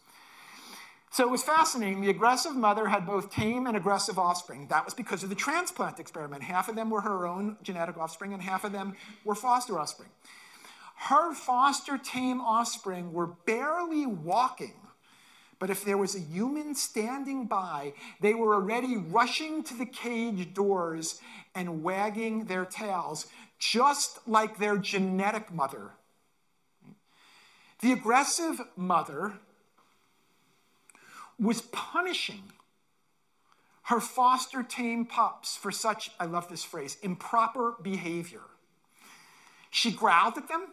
So it was fascinating. The aggressive mother had both tame and aggressive offspring. That was because of the transplant experiment. Half of them were her own genetic offspring, and half of them were foster offspring. Her foster tame offspring were barely walking, but if there was a human standing by, they were already rushing to the cage doors and wagging their tails, just like their genetic mother. The aggressive mother was punishing her foster tame pups for such, I love this phrase, improper behavior. She growled at them,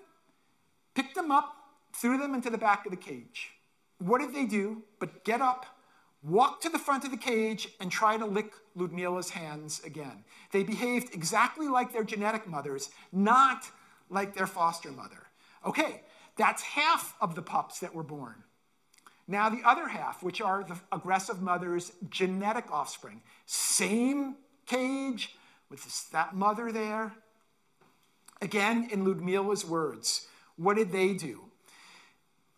picked them up, threw them into the back of the cage. What did they do but get up, walk to the front of the cage, and try to lick Ludmila's hands again? They behaved exactly like their genetic mothers, not like their foster mother. Okay, that's half of the pups that were born. Now, the other half, which are the aggressive mother's genetic offspring, same cage with that mother there. Again, in Ludmila's words, what did they do?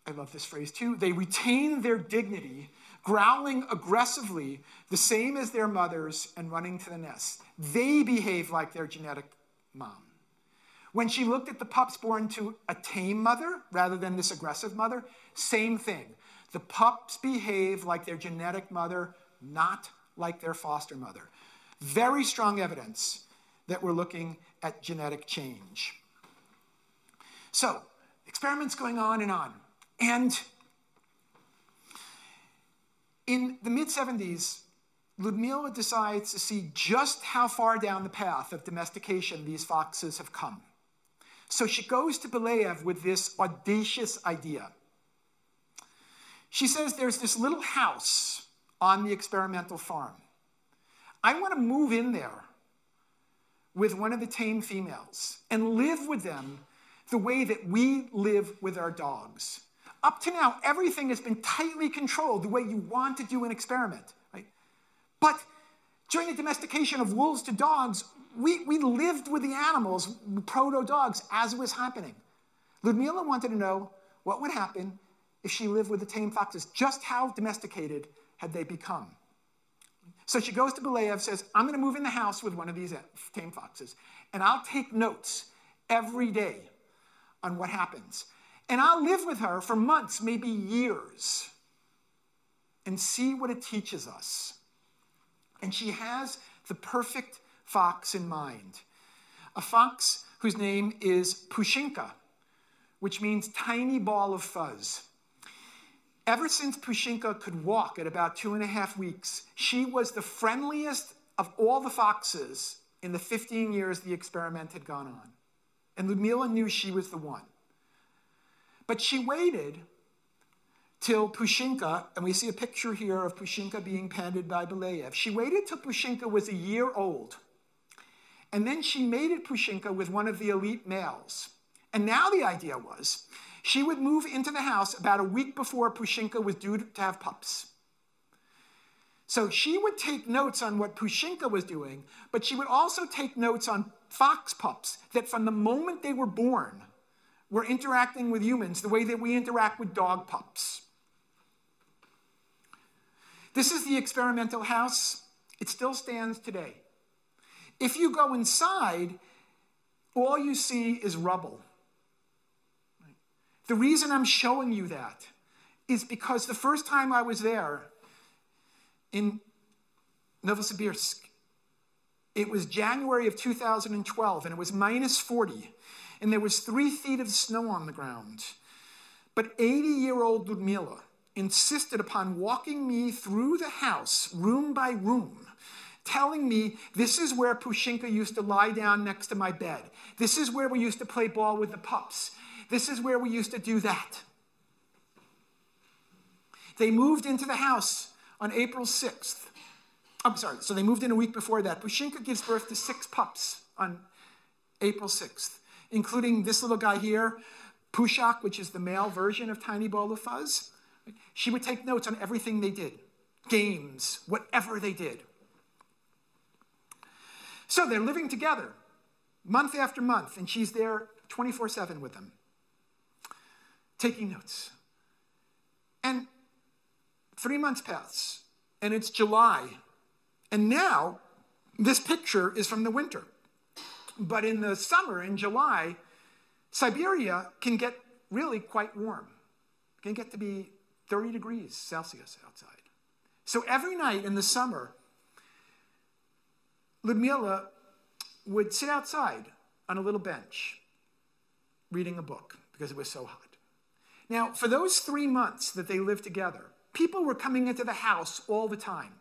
I love this phrase too. They retained their dignity, growling aggressively, the same as their mothers, and running to the nest. They behave like their genetic mom. When she looked at the pups born to a tame mother rather than this aggressive mother, same thing. The pups behave like their genetic mother, not like their foster mother. Very strong evidence that we're looking at genetic change. So, experiments going on and on. And In the mid 70s, Ludmila decides to see just how far down the path of domestication these foxes have come. So she goes to Belyaev with this audacious idea. She says there's this little house on the experimental farm. I want to move in there with one of the tame females and live with them the way that we live with our dogs. Up to now, everything has been tightly controlled the way you want to do an experiment. Right? But during the domestication of wolves to dogs, we, we lived with the animals, proto dogs, as it was happening. Ludmila wanted to know what would happen if she lived with the tame foxes. Just how domesticated had they become? So she goes to Belyaev, says, I'm going to move in the house with one of these uh, tame foxes, and I'll take notes every day on what happens. And I'll live with her for months, maybe years, and see what it teaches us. And she has the perfect fox in mind a fox whose name is Pushinka, which means tiny ball of fuzz. Ever since Pushinka could walk at about two and a half weeks, she was the friendliest of all the foxes in the 15 years the experiment had gone on. And Ludmila knew she was the one. But she waited till Pushinka, and we see a picture here of Pushinka being panted by Belyaev. She waited till Pushinka was a year old. And then she mated Pushinka with one of the elite males. And now the idea was she would move into the house about a week before Pushinka was due to have pups. So she would take notes on what Pushinka was doing, but she would also take notes on fox pups that from the moment they were born were interacting with humans the way that we interact with dog pups. This is the experimental house. It still stands today. If you go inside, all you see is rubble. The reason I'm showing you that is because the first time I was there in Novosibirsk, it was January of 2012 and it was minus 40 and there was three feet of snow on the ground. But 80 year old Ludmila insisted upon walking me through the house, room by room, telling me this is where Pushinka used to lie down next to my bed. This is where we used to play ball with the pups. This is where we used to do that. They moved into the house on April 6th. I'm sorry, so they moved in a week before that. Pushinka gives birth to six pups on April 6th, including this little guy here, Pushok, which is the male version of Tiny Ball of Fuzz. She would take notes on everything they did, games, whatever they did. So they're living together month after month, and she's there 24 7 with them taking notes. And three months pass, and it's July. And now, this picture is from the winter. But in the summer, in July, Siberia can get really quite warm. It can get to be 30 degrees Celsius outside. So every night in the summer, Ludmila would sit outside on a little bench reading a book because it was so hot. Now, for those three months that they lived together, people were coming into the house all the time.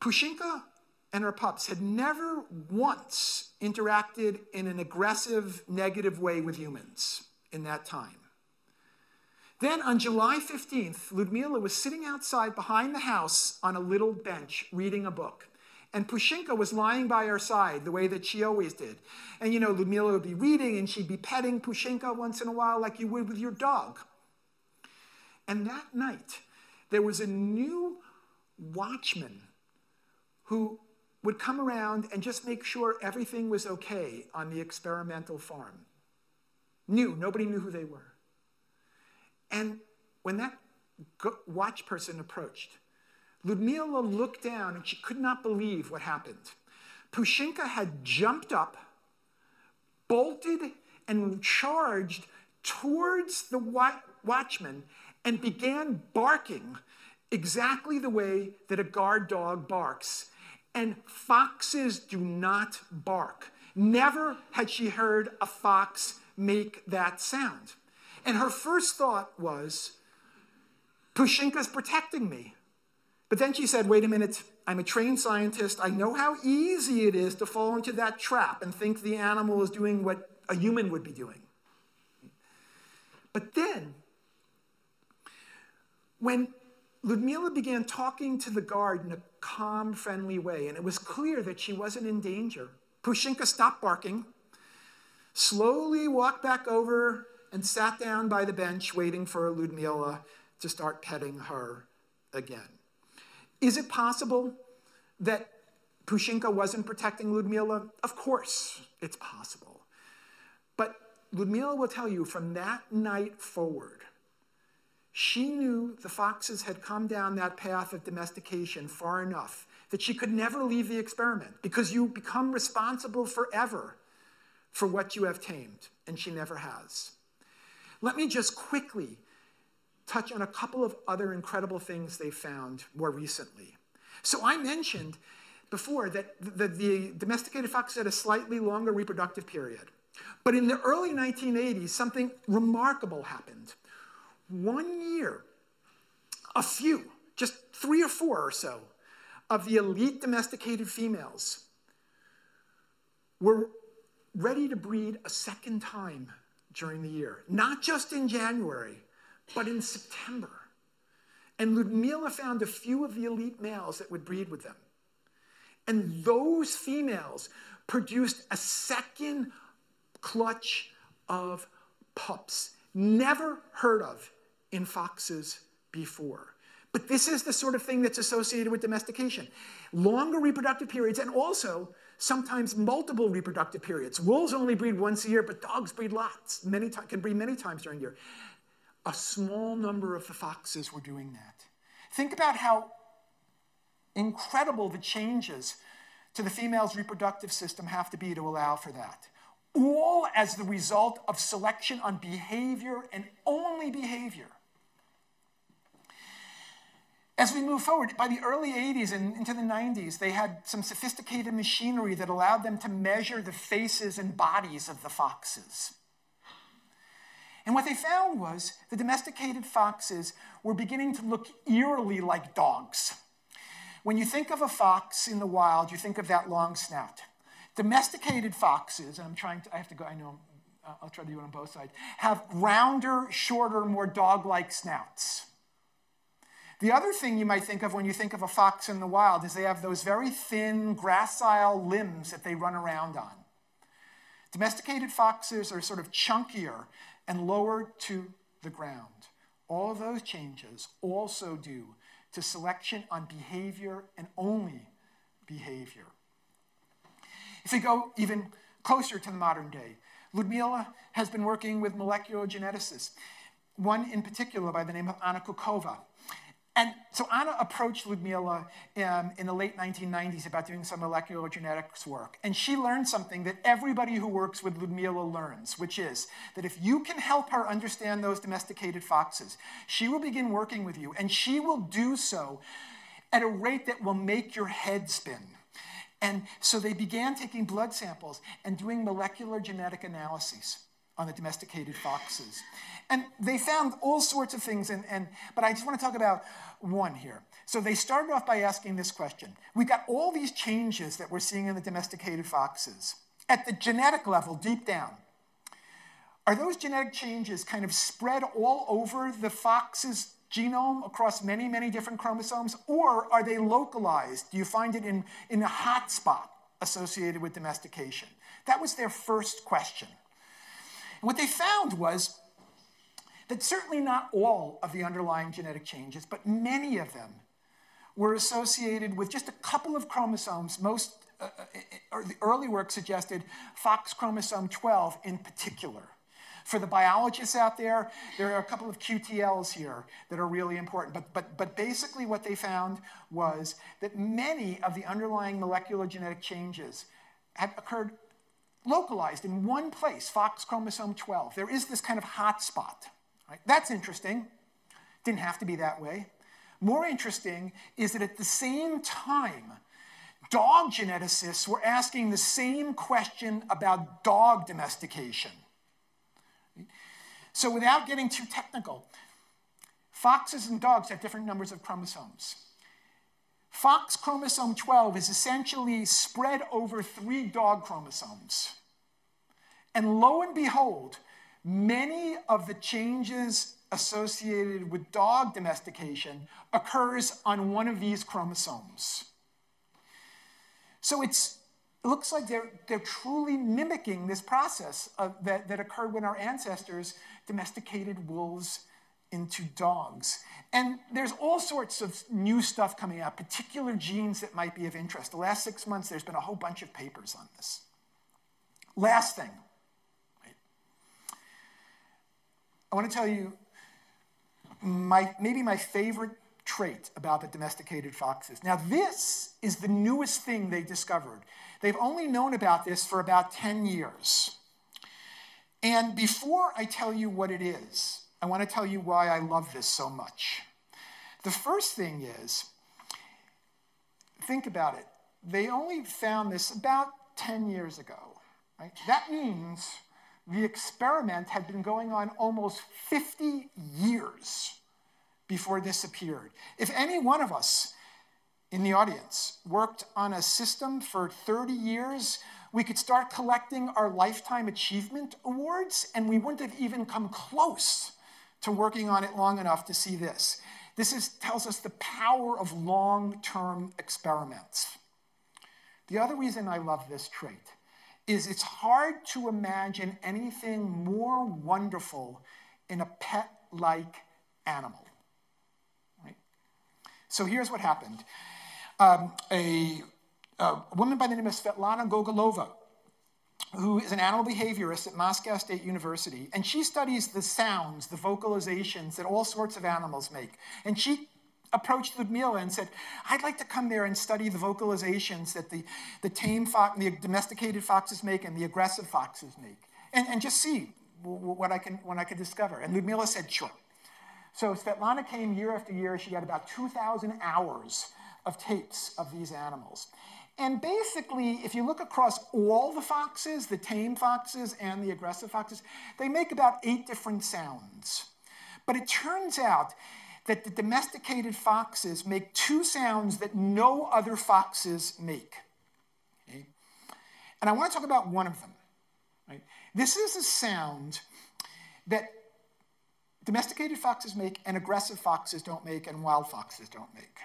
Pushinka and her pups had never once interacted in an aggressive, negative way with humans in that time. Then on July 15th, Ludmila was sitting outside behind the house on a little bench reading a book. And Pushinka was lying by her side the way that she always did. And you know, Ludmila would be reading and she'd be petting Pushinka once in a while like you would with your dog. And that night, there was a new watchman who would come around and just make sure everything was okay on the experimental farm. New, nobody knew who they were. And when that watch person approached, Ludmila looked down and she could not believe what happened. Pushinka had jumped up, bolted, and charged towards the watchman and began barking exactly the way that a guard dog barks. And foxes do not bark. Never had she heard a fox make that sound. And her first thought was, Pushinka's protecting me. But then she said, wait a minute, I'm a trained scientist. I know how easy it is to fall into that trap and think the animal is doing what a human would be doing. But then, when Ludmila began talking to the guard in a calm, friendly way, and it was clear that she wasn't in danger, Pushinka stopped barking, slowly walked back over, and sat down by the bench waiting for Ludmila to start petting her again. Is it possible that Pushinka wasn't protecting Ludmila? Of course, it's possible. But Ludmila will tell you from that night forward, she knew the foxes had come down that path of domestication far enough that she could never leave the experiment because you become responsible forever for what you have tamed, and she never has. Let me just quickly touch on a couple of other incredible things they found more recently. So I mentioned before that the, the domesticated fox had a slightly longer reproductive period. But in the early 1980s, something remarkable happened. One year, a few, just three or four or so, of the elite domesticated females were ready to breed a second time during the year, not just in January, but in September. And Ludmila found a few of the elite males that would breed with them. And those females produced a second clutch of pups, never heard of in foxes before. But this is the sort of thing that's associated with domestication. Longer reproductive periods and also sometimes multiple reproductive periods. Wolves only breed once a year, but dogs breed lots, many can breed many times during the year. A small number of the foxes were doing that. Think about how incredible the changes to the female's reproductive system have to be to allow for that. All as the result of selection on behavior and only behavior. As we move forward, by the early 80s and into the 90s, they had some sophisticated machinery that allowed them to measure the faces and bodies of the foxes. And what they found was the domesticated foxes were beginning to look eerily like dogs. When you think of a fox in the wild, you think of that long snout. Domesticated foxes, and I'm trying to, I have to go, I know, I'll try to do it on both sides, have rounder, shorter, more dog like snouts. The other thing you might think of when you think of a fox in the wild is they have those very thin, gracile limbs that they run around on. Domesticated foxes are sort of chunkier and lower to the ground. All those changes also due to selection on behavior and only behavior. If we go even closer to the modern day, Ludmila has been working with molecular geneticists, one in particular by the name of Anna Kukekova. And so Anna approached Ludmila um, in the late 1990s about doing some molecular genetics work. And she learned something that everybody who works with Ludmila learns, which is that if you can help her understand those domesticated foxes, she will begin working with you. And she will do so at a rate that will make your head spin. And so they began taking blood samples and doing molecular genetic analyses on the domesticated foxes. And they found all sorts of things, and, and, but I just want to talk about one here. So they started off by asking this question. We've got all these changes that we're seeing in the domesticated foxes. At the genetic level, deep down, are those genetic changes kind of spread all over the fox's genome across many, many different chromosomes, or are they localized? Do you find it in, in a hot spot associated with domestication? That was their first question. And what they found was that certainly not all of the underlying genetic changes, but many of them were associated with just a couple of chromosomes. Most uh, uh, the early work suggested Fox chromosome 12 in particular. For the biologists out there, there are a couple of QTLs here that are really important. But, but, but basically, what they found was that many of the underlying molecular genetic changes had occurred localized in one place, Fox chromosome 12. There is this kind of hot spot. Right? That's interesting. Didn't have to be that way. More interesting is that at the same time, dog geneticists were asking the same question about dog domestication. So, without getting too technical, foxes and dogs have different numbers of chromosomes. Fox chromosome 12 is essentially spread over three dog chromosomes. And lo and behold, many of the changes associated with dog domestication occurs on one of these chromosomes. So it looks like they're, they're truly mimicking this process of, that, that occurred when our ancestors domesticated wolves into dogs. And there's all sorts of new stuff coming out, particular genes that might be of interest. The last six months, there's been a whole bunch of papers on this. Last thing, I want to tell you my, maybe my favorite trait about the domesticated foxes. Now, this is the newest thing they discovered. They've only known about this for about 10 years. And before I tell you what it is, I want to tell you why I love this so much. The first thing is think about it. They only found this about 10 years ago. Right? That means the experiment had been going on almost 50 years before this appeared. If any one of us in the audience worked on a system for 30 years, we could start collecting our lifetime achievement awards, and we wouldn't have even come close to working on it long enough to see this. This is, tells us the power of long term experiments. The other reason I love this trait is it's hard to imagine anything more wonderful in a pet like animal. So here's what happened um, a, a, woman by the name of Svetlana Gogoleva, who is an animal behaviorist at Moscow State University, and she studies the sounds, the vocalizations that all sorts of animals make. And she approached Ludmila and said, I'd like to come there and study the vocalizations that the, the tame fox, the domesticated foxes make and the aggressive foxes make, and, and just see what I, can, what I could discover. And Ludmila said, sure. So Svetlana came year after year. She had about 2,000 hours of tapes of these animals. And basically, if you look across all the foxes, the tame foxes and the aggressive foxes, they make about eight different sounds. But it turns out that the domesticated foxes make two sounds that no other foxes make. Okay? And I want to talk about one of them. Right? This is a sound that domesticated foxes make and aggressive foxes don't make and wild foxes don't make.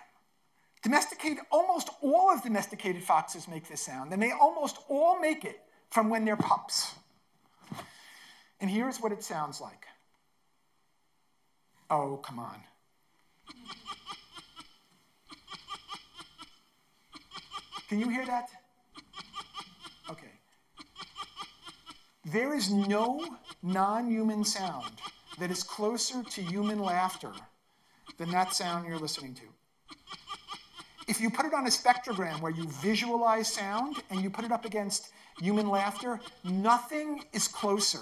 Domesticated, almost all of domesticated foxes make this sound, and they almost all make it from when they're pups. And here's what it sounds like. Oh, come on. Can you hear that? Okay. There is no non human sound that is closer to human laughter than that sound you're listening to. If you put it on a spectrogram where you visualize sound and you put it up against human laughter, nothing is closer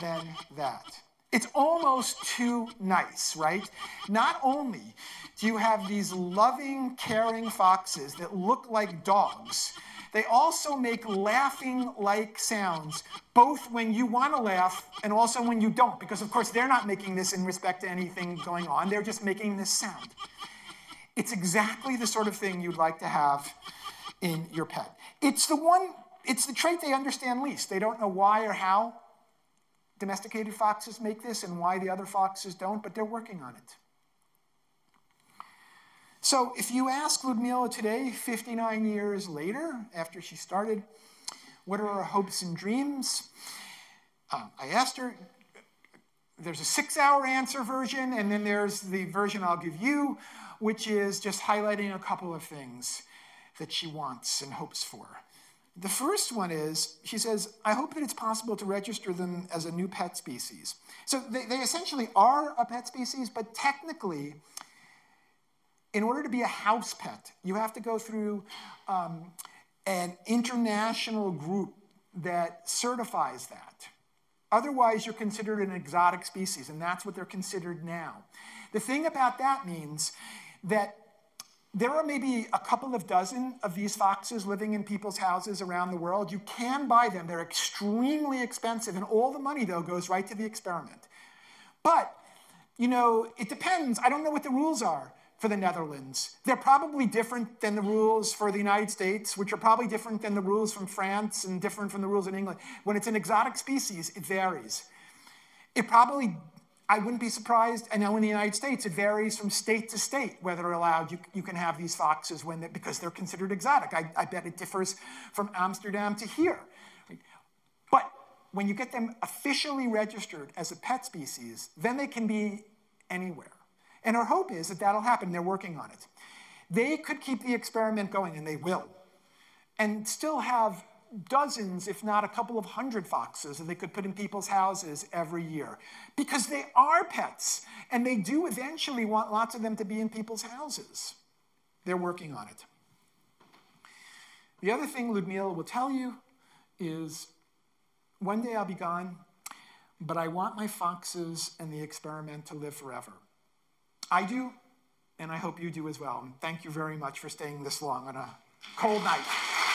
than that. It's almost too nice, right? Not only do you have these loving, caring foxes that look like dogs, they also make laughing like sounds, both when you want to laugh and also when you don't, because of course they're not making this in respect to anything going on, they're just making this sound. It's exactly the sort of thing you'd like to have in your pet. It's the one, it's the trait they understand least. They don't know why or how, domesticated foxes make this and why the other foxes don't, but they're working on it. So if you ask Ludmila today, 59 years later, after she started, what are her hopes and dreams? Um, I asked her, there's a six hour answer version, and then there's the version I'll give you, which is just highlighting a couple of things that she wants and hopes for. The first one is she says, I hope that it's possible to register them as a new pet species. So they, they essentially are a pet species, but technically, in order to be a house pet, you have to go through um, an international group that certifies that. Otherwise, you're considered an exotic species, and that's what they're considered now. The thing about that means that there are maybe a couple of dozen of these foxes living in people's houses around the world. You can buy them, they're extremely expensive, and all the money, though, goes right to the experiment. But, you know, it depends. I don't know what the rules are. for the Netherlands. They're probably different than the rules for the United States, which are probably different than the rules from France and different from the rules in England. When it's an exotic species, it varies. It probably, I wouldn't be surprised, I know in the United States, it varies from state to state whether allowed you, you can have these foxes when they, because they're considered exotic. I, I bet it differs from Amsterdam to here. But when you get them officially registered as a pet species, then they can be anywhere. And our hope is that that'll happen. They're working on it. They could keep the experiment going, and they will, and still have dozens, if not a couple of hundred foxes that they could put in people's houses every year. Because they are pets, and they do eventually want lots of them to be in people's houses. They're working on it. The other thing Ludmila will tell you is one day I'll be gone, but I want my foxes and the experiment to live forever. I do, and I hope you do as well. And thank you very much for staying this long on a cold night.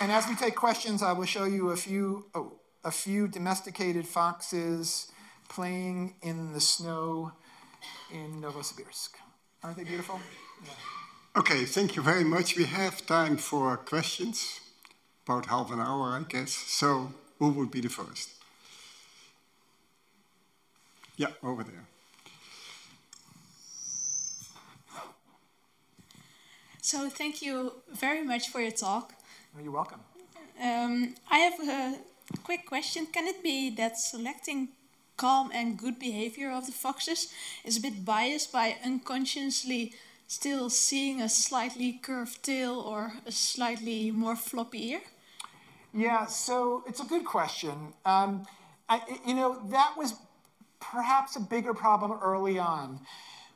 And as we take questions, I will show you a few, oh, a few domesticated foxes playing in the snow in Novosibirsk. Aren't they beautiful? Yeah. Okay, thank you very much. We have time for questions, about half an hour, I guess. So, who would be the first? Yeah, over there. So, thank you very much for your talk. You're welcome. Um, I have a quick question. Can it be that selecting calm and good behavior of the foxes is a bit biased by unconsciously still seeing a slightly curved tail or a slightly more floppy ear? Yeah, so it's a good question. Um, I, you know, that was perhaps a bigger problem early on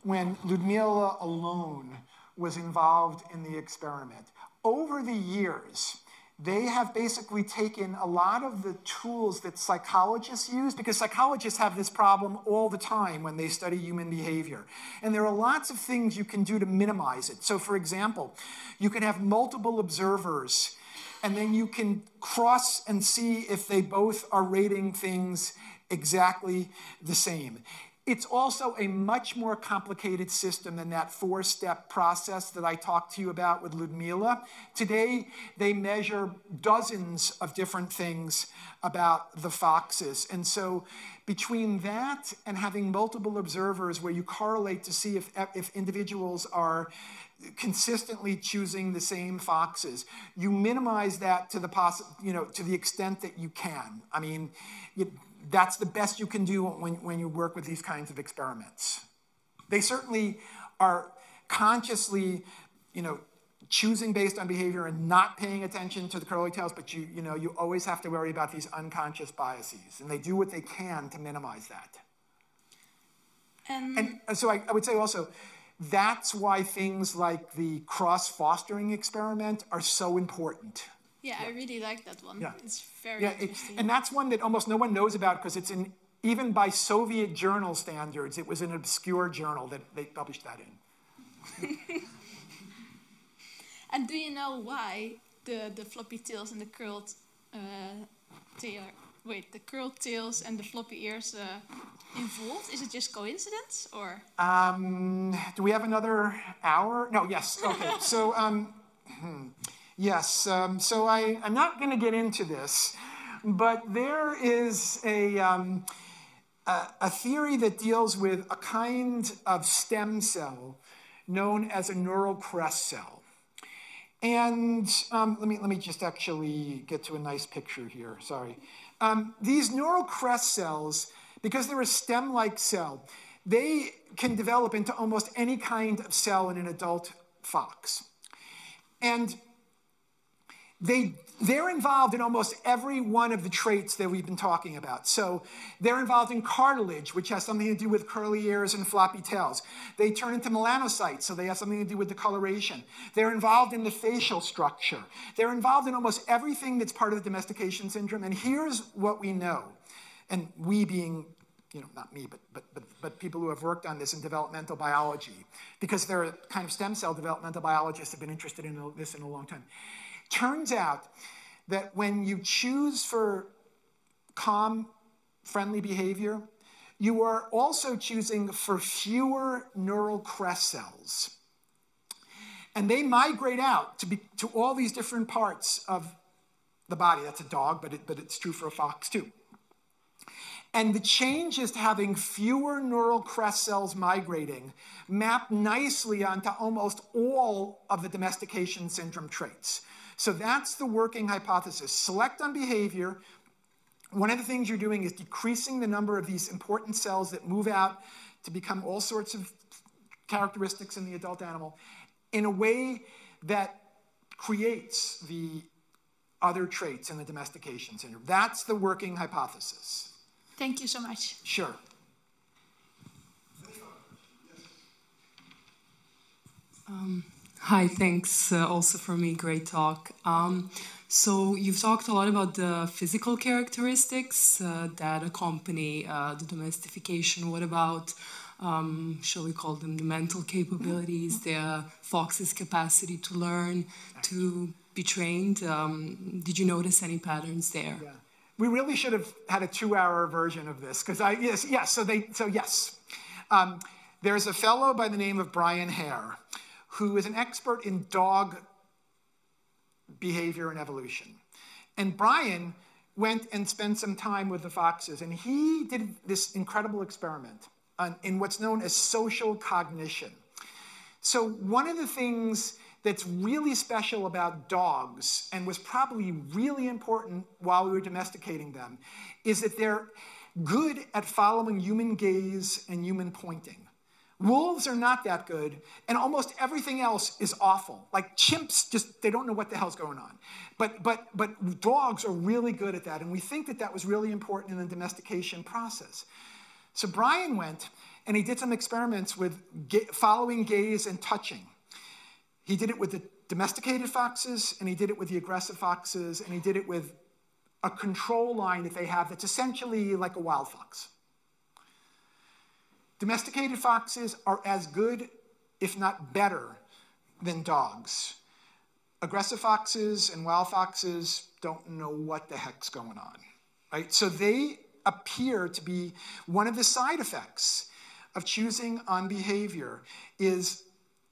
when Ludmila alone was involved in the experiment. Over the years, they have basically taken a lot of the tools that psychologists use, because psychologists have this problem all the time when they study human behavior. And there are lots of things you can do to minimize it. So, for example, you can have multiple observers, and then you can cross and see if they both are rating things exactly the same. It's also a much more complicated system than that four step process that I talked to you about with Ludmila. Today, they measure dozens of different things about the foxes. And so, between that and having multiple observers where you correlate to see if, if individuals are consistently choosing the same foxes, you minimize that to the you know, to the extent that you can. I mean, you, that's the best you can do when, when you work with these kinds of experiments. They certainly are consciously, you know, choosing based on behavior and not paying attention to the curly tails, but you, you know, you always have to worry about these unconscious biases, and they do what they can to minimize that. Um, and so I, I would say also, that's why things like the cross fostering experiment are so important. Yeah, I really like that one. Yeah. It's very Yeah, it, interesting. and that's one that almost no one knows about because it's in, even by Soviet journal standards, it was an obscure journal that they published that in. and do you know why the, the floppy tails and the curled uh, tail, wait, the curled tails and the floppy ears uh, involved? Is it just coincidence or? Um, do we have another hour? No, yes, okay. so, um, hmm, yes, um, so I, I'm not going to get into this, but there is a, um, a, a theory that deals with a kind of stem cell known as a neural crest cell. And um, let, me, let me just actually get to a nice picture here, sorry. Um, these neural crest cells, because they're a stem-like cell, they can develop into almost any kind of cell in an adult fox. And they, they're involved in almost every one of the traits that we've been talking about. So they're involved in cartilage, which has something to do with curly ears and floppy tails. They turn into melanocytes, so they have something to do with the coloration. They're involved in the facial structure. They're involved in almost everything that's part of the domestication syndrome. And here's what we know, and we being you know, not me, but, but, but, but people who have worked on this in developmental biology, because they're kind of stem cell developmental biologists have been interested in this in a long time. Turns out that when you choose for calm, friendly behavior, you are also choosing for fewer neural crest cells. And they migrate out to, be, to all these different parts of the body. That's a dog, but, it, but it's true for a fox too. And the changes to having fewer neural crest cells migrating map nicely onto almost all of the domestication syndrome traits. So that's the working hypothesis. Select on behavior. One of the things you're doing is decreasing the number of these important cells that move out to become all sorts of characteristics in the adult animal in a way that creates the other traits in the domestication syndrome. That's the working hypothesis. Thank you so much. Sure. Um, hi, thanks uh, also for me. Great talk. Um, so, you've talked a lot about the physical characteristics uh, that accompany uh, the domestication. What about, um, shall we call them, the mental capabilities, the fox's capacity to learn, to be trained? Um, did you notice any patterns there? Yeah we really should have had a two-hour version of this because I yes yes so they so yes um, there's a fellow by the name of Brian Hare who is an expert in dog behavior and evolution and Brian went and spent some time with the foxes and he did this incredible experiment in what's known as social cognition so one of the things that's really special about dogs and was probably really important while we were domesticating them is that they're good at following human gaze and human pointing. Wolves are not that good, and almost everything else is awful. Like chimps, just they don't know what the hell's going on. But but but dogs are really good at that, and we think that that was really important in the domestication process. So Brian went and he did some experiments with following gaze and touching. He did it with the domesticated foxes, and he did it with the aggressive foxes, and he did it with a control line that they have that's essentially like a wild fox. Domesticated foxes are as good, if not better, than dogs. Aggressive foxes and wild foxes don't know what the heck's going on, right? So they appear to be one of the side effects of choosing on behavior is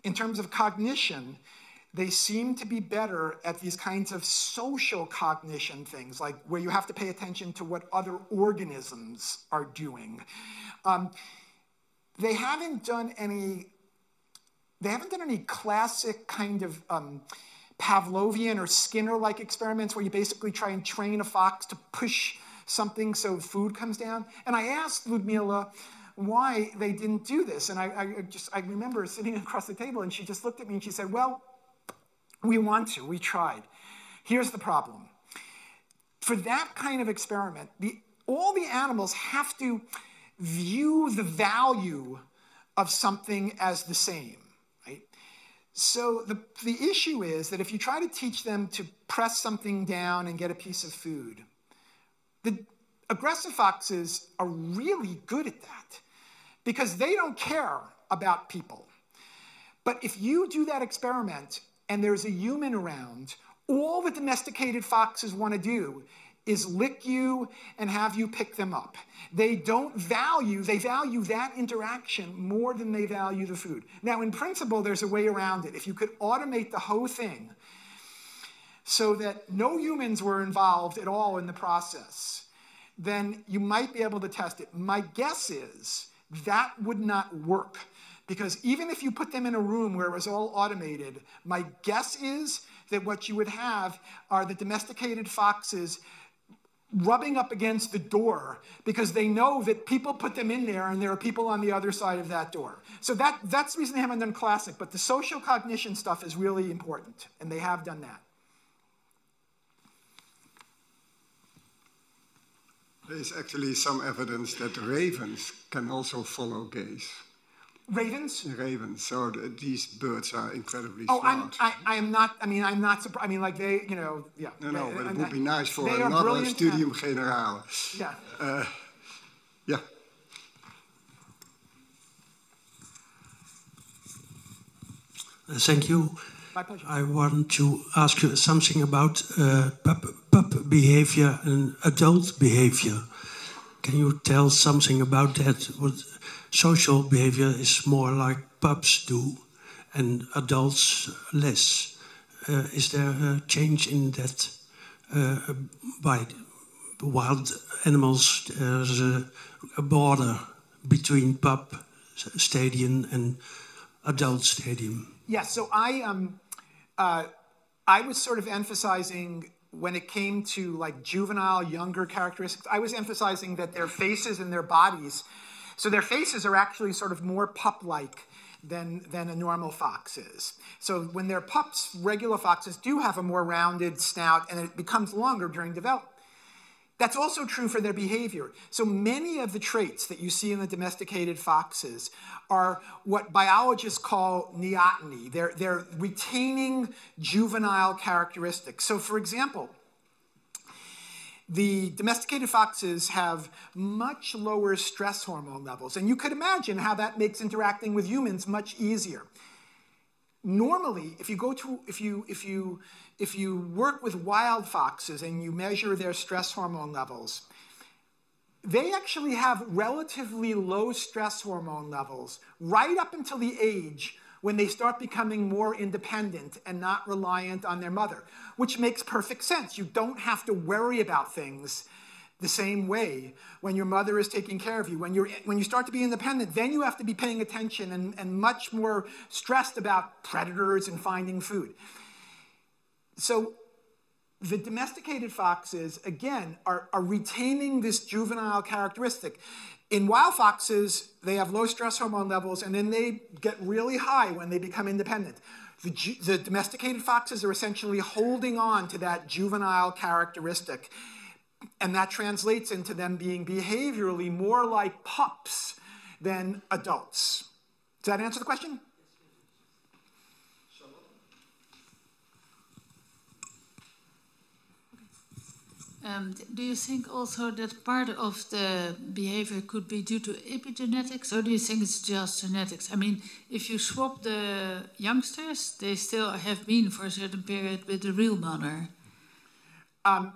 in terms of cognition, they seem to be better at these kinds of social cognition things, like where you have to pay attention to what other organisms are doing. Um, they haven't done any. They haven't done any classic kind of um, Pavlovian or Skinner-like experiments where you basically try and train a fox to push something so food comes down. And I asked Ludmila, why they didn't do this. And I, I, just I remember sitting across the table and she just looked at me and she said, Well, we want to, we tried. Here's the problem. For that kind of experiment, the, all the animals have to view the value of something as the same. Right? So the, the issue is that if you try to teach them to press something down and get a piece of food, the aggressive foxes are really good at that because they don't care about people. But if you do that experiment and there's a human around, all the domesticated foxes want to do is lick you and have you pick them up. They don't value, they value that interaction more than they value the food. Now, in principle, there's a way around it. If you could automate the whole thing so that no humans were involved at all in the process, then you might be able to test it. My guess is that would not work because even if you put them in a room where it was all automated, my guess is that what you would have are the domesticated foxes rubbing up against the door because they know that people put them in there and there are people on the other side of that door. So that, that's the reason they haven't done classic, but the social cognition stuff is really important, and they have done that. There is actually some evidence that ravens can also follow gaze. Ravens? Ravens. So the, these birds are incredibly oh, smart. I'm, I, I am not, I mean, I'm not surprised. I mean, like they, you know, yeah. No, no, they, but it would be nice for another studium generale. Yeah. Uh, yeah. Uh, thank you. My pleasure. I want to ask you something about uh, behavior and adult behavior. Can you tell something about that? What social behavior is more like pups do, and adults less. Uh, is there a change in that uh, by wild animals? There's a, a border between pup stadium and adult stadium. Yeah, so I um, uh, I was sort of emphasizing when it came to like juvenile, younger characteristics, I was emphasizing that their faces and their bodies, so their faces are actually sort of more pup-like than, than a normal fox is. So when they're pups, regular foxes do have a more rounded snout and it becomes longer during development. That's also true for their behavior. So many of the traits that you see in the domesticated foxes are what biologists call neoteny. They're, they're retaining juvenile characteristics. So, for example, the domesticated foxes have much lower stress hormone levels. And you could imagine how that makes interacting with humans much easier. Normally, if you go to, if you, if you if you work with wild foxes and you measure their stress hormone levels, they actually have relatively low stress hormone levels right up until the age when they start becoming more independent and not reliant on their mother, which makes perfect sense. You don't have to worry about things the same way when your mother is taking care of you. When, you're, when you start to be independent, then you have to be paying attention and, and much more stressed about predators and finding food. So the domesticated foxes, again, are, are retaining this juvenile characteristic. In wild foxes, they have low stress hormone levels and then they get really high when they become independent. The, the, domesticated foxes are essentially holding on to that juvenile characteristic. And that translates into them being behaviorally more like pups than adults. Does that answer the question? Um, do you think also that part of the behavior could be due to epigenetics, or do you think it's just genetics? I mean, if you swap the youngsters, they still have been for a certain period with the real mother. Um,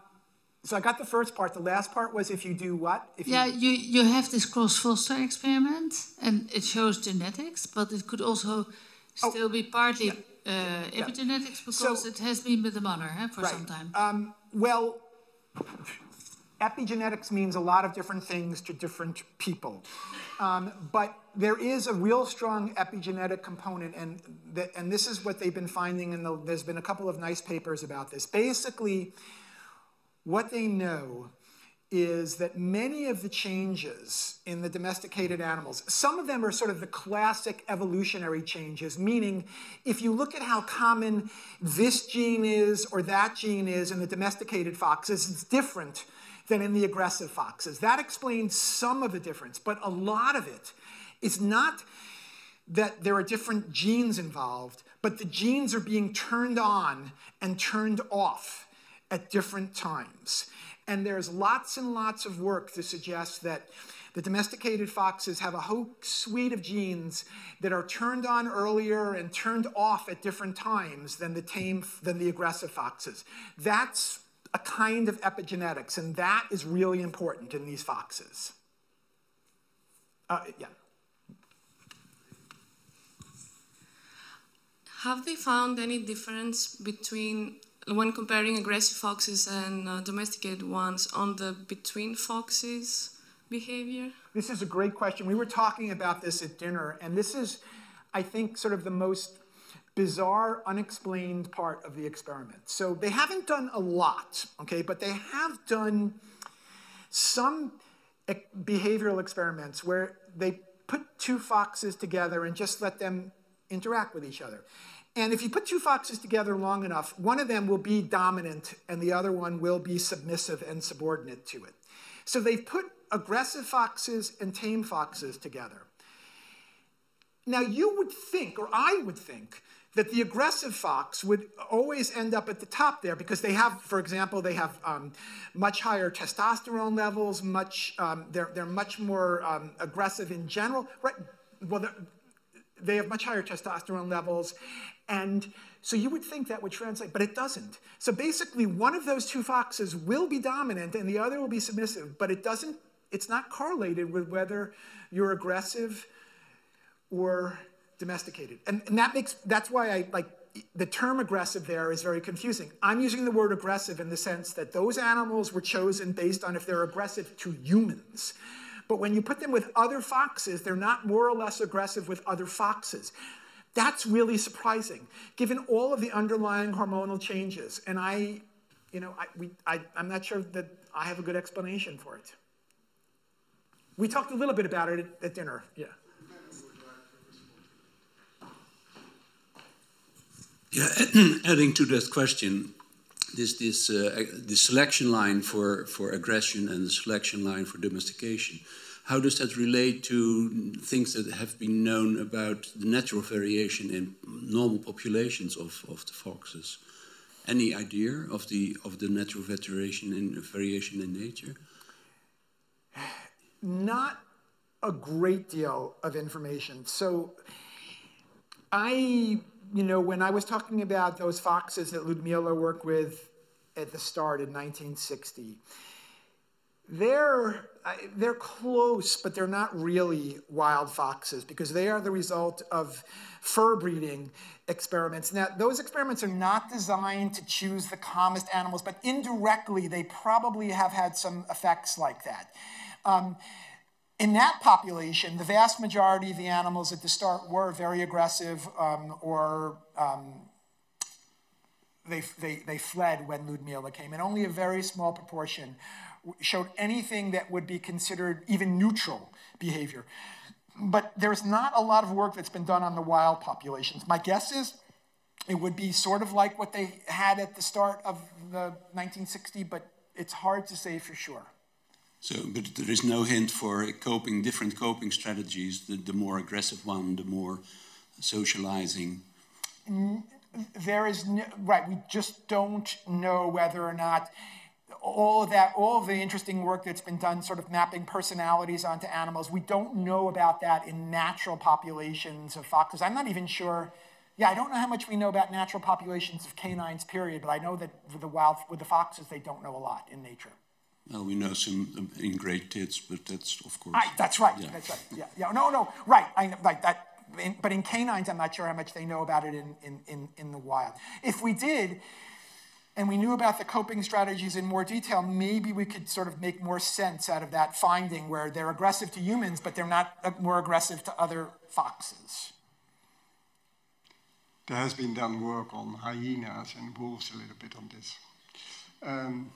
so I got the first part. The last part was if you do what? If yeah, you, you have this cross-foster experiment, and it shows genetics, but it could also oh, still be partly yeah. uh, epigenetics yeah. because so, it has been with the mother huh, for right. some time. Um, well, epigenetics means a lot of different things to different people. Um, but there is a real strong epigenetic component, and, th and this is what they've been finding, and the, there's been a couple of nice papers about this. Basically, what they know is that many of the changes in the domesticated animals, some of them are sort of the classic evolutionary changes, meaning if you look at how common this gene is or that gene is in the domesticated foxes, it's different than in the aggressive foxes. That explains some of the difference, but a lot of it is not that there are different genes involved, but the genes are being turned on and turned off at different times. And there's lots and lots of work to suggest that the domesticated foxes have a whole suite of genes that are turned on earlier and turned off at different times than the tame, than the aggressive foxes. That's a kind of epigenetics, and that is really important in these foxes. Uh, yeah. Have they found any difference between when comparing aggressive foxes and uh, domesticated ones on the between foxes behavior? This is a great question. We were talking about this at dinner, and this is, I think, sort of the most bizarre, unexplained part of the experiment. So they haven't done a lot, okay, but they have done some behavioral experiments where they put two foxes together and just let them interact with each other. And if you put two foxes together long enough, one of them will be dominant and the other one will be submissive and subordinate to it. So they've put aggressive foxes and tame foxes together. Now you would think, or I would think, that the aggressive fox would always end up at the top there because they have, for example, they have um, much higher testosterone levels, much, um, they're, they're much more um, aggressive in general. Right? Well, they have much higher testosterone levels. And so you would think that would translate, but it doesn't. So basically, one of those two foxes will be dominant and the other will be submissive, but it doesn't, it's not correlated with whether you're aggressive or domesticated. And, and that makes, that's why I like, the term aggressive there is very confusing. I'm using the word aggressive in the sense that those animals were chosen based on if they're aggressive to humans. But when you put them with other foxes, they're not more or less aggressive with other foxes. That's really surprising, given all of the underlying hormonal changes. And I, you know, I, we, I, I'm not sure that I have a good explanation for it. We talked a little bit about it at, at dinner, yeah. Yeah, adding to that question, this this uh, the selection line for for aggression and the selection line for domestication. How does that relate to things that have been known about the natural variation in normal populations of, of the foxes? Any idea of the of the natural variation in variation in nature? Not a great deal of information. So I you know, when I was talking about those foxes that Ludmila worked with at the start in 1960, they're, they're close, but they're not really wild foxes because they are the result of fur breeding experiments. Now, those experiments are not designed to choose the calmest animals, but indirectly, they probably have had some effects like that. Um, in that population, the vast majority of the animals at the start were very aggressive um, or um, they, they, they fled when Ludmila came, and only a very small proportion showed anything that would be considered even neutral behavior. But there's not a lot of work that's been done on the wild populations. My guess is it would be sort of like what they had at the start of the 1960, but it's hard to say for sure. So, but there is no hint for coping, different coping strategies. The, the more aggressive one, the more socializing. There is no, right. We just don't know whether or not all of that, all of the interesting work that's been done, sort of mapping personalities onto animals. We don't know about that in natural populations of foxes. I'm not even sure. Yeah, I don't know how much we know about natural populations of canines, period. But I know that with the wild, with the foxes, they don't know a lot in nature. Well, we know some in great tits, but that's of course. I, that's right. Yeah. That's right. Yeah. Yeah. No. No. Right. I like that. In, but in canines, I'm not sure how much they know about it in, in, in, in the wild. If we did, and we knew about the coping strategies in more detail, maybe we could sort of make more sense out of that finding where they're aggressive to humans, but they're not uh, more aggressive to other foxes. There has been done work on hyenas and wolves a little bit on this. Um,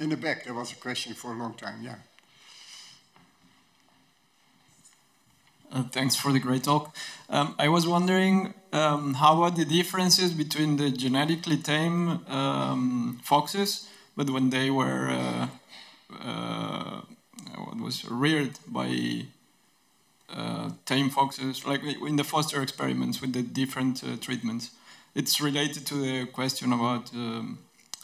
in the back, there was a question for a long time, yeah. Uh, thanks for the great talk. Um, I was wondering um, how are the differences between the genetically tame um, foxes, but when they were uh, uh, what was reared by uh, tame foxes, like in the foster experiments with the different uh, treatments. It's related to the question about um,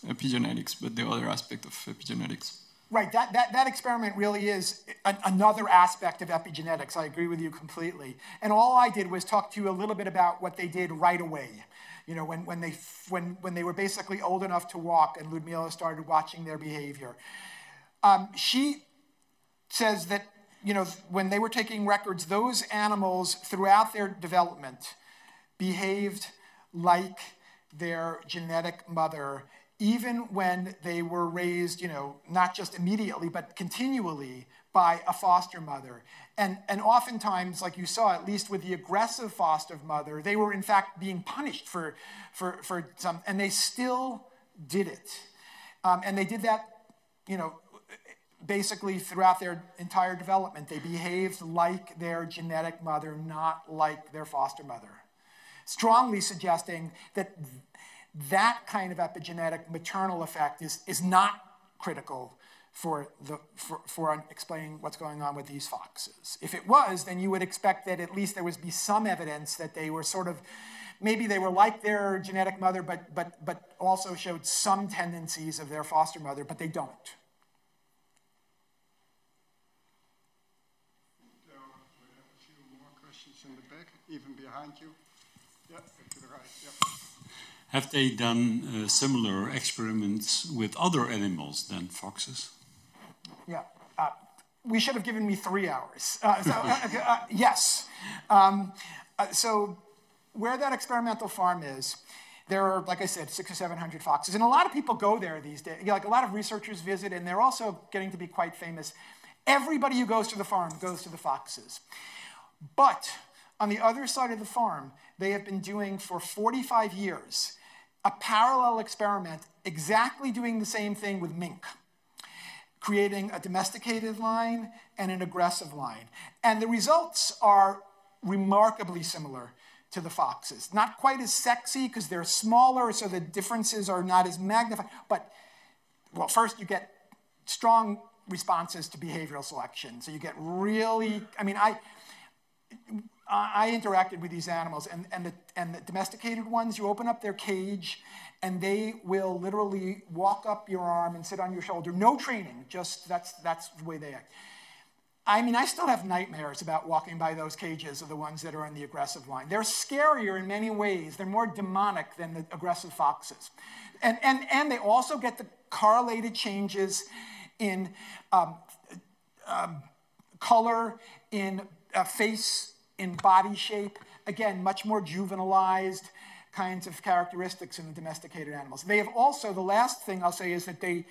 epigenetics, but the other aspect of epigenetics. Right, that, that, that experiment really is an, another aspect of epigenetics. I agree with you completely. And all I did was talk to you a little bit about what they did right away. You know, when, when, they, when, when they were basically old enough to walk and Ludmila started watching their behavior. Um, she says that, you know, when they were taking records, those animals throughout their development behaved like their genetic mother even when they were raised, you know, not just immediately, but continually by a foster mother. And, and oftentimes, like you saw, at least with the aggressive foster mother, they were in fact being punished for, for, for some, and they still did it. Um, and they did that, you know, basically throughout their entire development. They behaved like their genetic mother, not like their foster mother. Strongly suggesting that that kind of epigenetic maternal effect is, is not critical for, the, for, for explaining what's going on with these foxes. If it was, then you would expect that at least there would be some evidence that they were sort of, maybe they were like their genetic mother, but, but, but also showed some tendencies of their foster mother, but they don't. even behind you. Yeah, to the right. Yeah. Have they done uh, similar experiments with other animals than foxes? Yeah. Uh, we should have given me three hours. Uh, so, uh, uh, yes. Um, uh, so, where that experimental farm is, there are, like I said, six or 700 foxes. And a lot of people go there these days. You know, like a lot of researchers visit, and they're also getting to be quite famous. Everybody who goes to the farm goes to the foxes. But on the other side of the farm, they have been doing for 45 years a parallel experiment, exactly doing the same thing with mink, creating a domesticated line and an aggressive line. And the results are remarkably similar to the foxes. Not quite as sexy because they're smaller, so the differences are not as magnified. But, well, first you get strong responses to behavioral selection. So you get really, I mean, I, I interacted with these animals, and, and, the, and the domesticated ones, you open up their cage, and they will literally walk up your arm and sit on your shoulder. No training, just that's, that's the way they act. I mean, I still have nightmares about walking by those cages of the ones that are in the aggressive line. They're scarier in many ways. They're more demonic than the aggressive foxes. And, and, and they also get the correlated changes in um, um, color, in uh, face, in body shape. Again, much more juvenilized kinds of characteristics in the domesticated animals. They have also, the last thing I'll say is that they,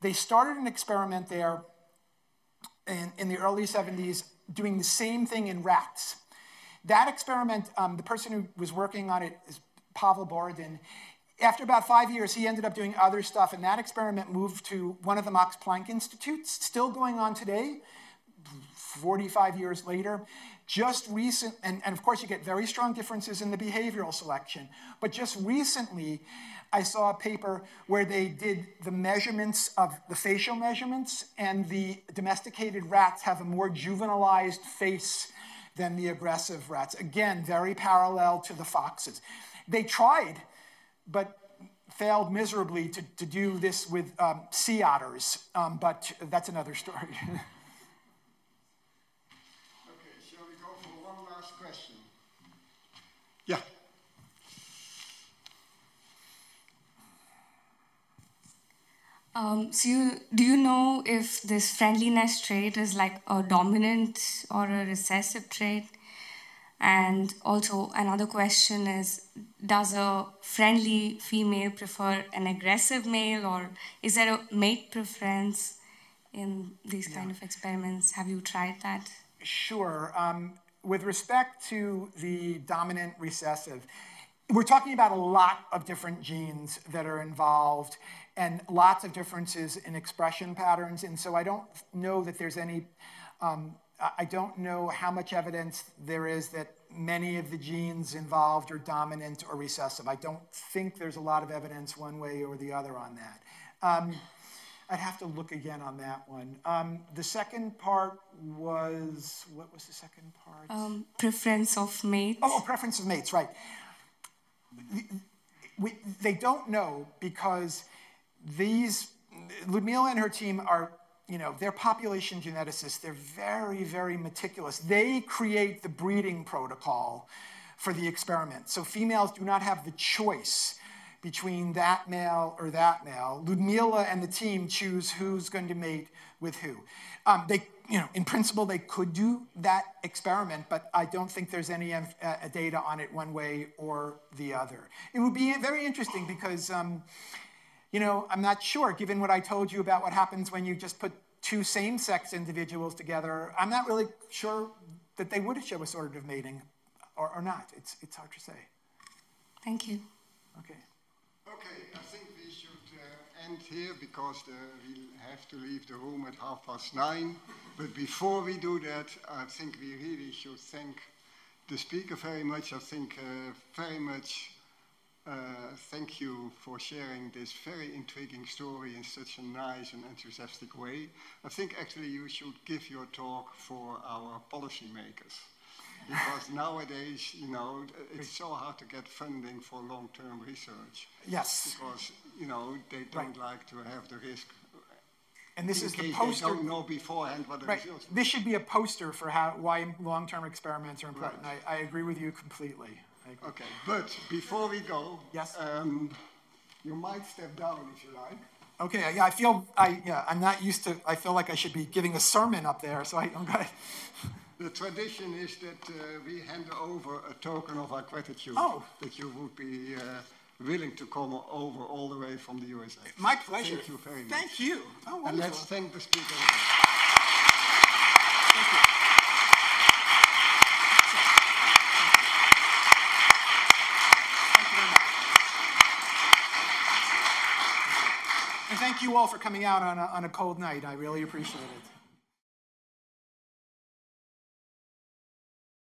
they started an experiment there in, in the early 70s doing the same thing in rats. That experiment, um, the person who was working on it is Pavel Borodin. After about five years, he ended up doing other stuff, and that experiment moved to one of the Max Planck Institutes, still going on today, 45 years later. Just recent, and, and of course, you get very strong differences in the behavioral selection, but just recently, I saw a paper where they did the measurements of the facial measurements, and the domesticated rats have a more juvenilized face than the aggressive rats. Again, very parallel to the foxes. They tried, but failed miserably to, to do this with um, sea otters, um, but that's another story. okay, shall we go for one last question? Yeah. Um, so, you, do you know if this friendliness trait is like a dominant or a recessive trait? And also, another question is Does a friendly female prefer an aggressive male, or is there a mate preference in these yeah. kind of experiments? Have you tried that? Sure. Um, with respect to the dominant recessive, we're talking about a lot of different genes that are involved and lots of differences in expression patterns. And so I don't know that there's any, um, I don't know how much evidence there is that many of the genes involved are dominant or recessive. I don't think there's a lot of evidence one way or the other on that. Um, I'd have to look again on that one. Um, the second part was, what was the second part? Um, preference of mates. Oh, oh, preference of mates, right. We, they don't know because these, Ludmila and her team are, you know, they're population geneticists. They're very, very meticulous. They create the breeding protocol for the experiment. So females do not have the choice between that male or that male. Ludmila and the team choose who's going to mate with who. Um, they, you know, in principle, they could do that experiment, but I don't think there's any uh, data on it one way or the other. It would be very interesting because um, you know, I'm not sure, given what I told you about what happens when you just put two same sex individuals together, I'm not really sure that they would show assortative mating or, or not. It's, it's hard to say. Thank you. Okay. Okay, end here because the, we have to leave the room at half past nine. But before we do that, I think we really should thank the speaker very much. I think uh, very much uh, thank you for sharing this very intriguing story in such a nice and enthusiastic way. I think actually you should give your talk for our policymakers. Because nowadays, you know, it's so hard to get funding for long-term research. Yes. Because, you know, they don't right. like to have the risk And this in is the poster- They don't know beforehand what the Right. results. This should be a poster for how why long-term experiments are important. I, I agree with you completely. Agree. Okay, but before we go, Yes. um, you might step down if you like. Okay, yeah, I feel I yeah, I'm not used to I feel like I should be giving a sermon up there, so I I'm good. The tradition is that uh, we hand over a token of our gratitude Oh. that you would be uh, willing to come over all the way from the USA. My pleasure. Thank you very much. Thank you. Oh, And let's thank the speaker. Thank you. Thank you very much. And thank you all for coming out on a, on a cold night. I really appreciate it.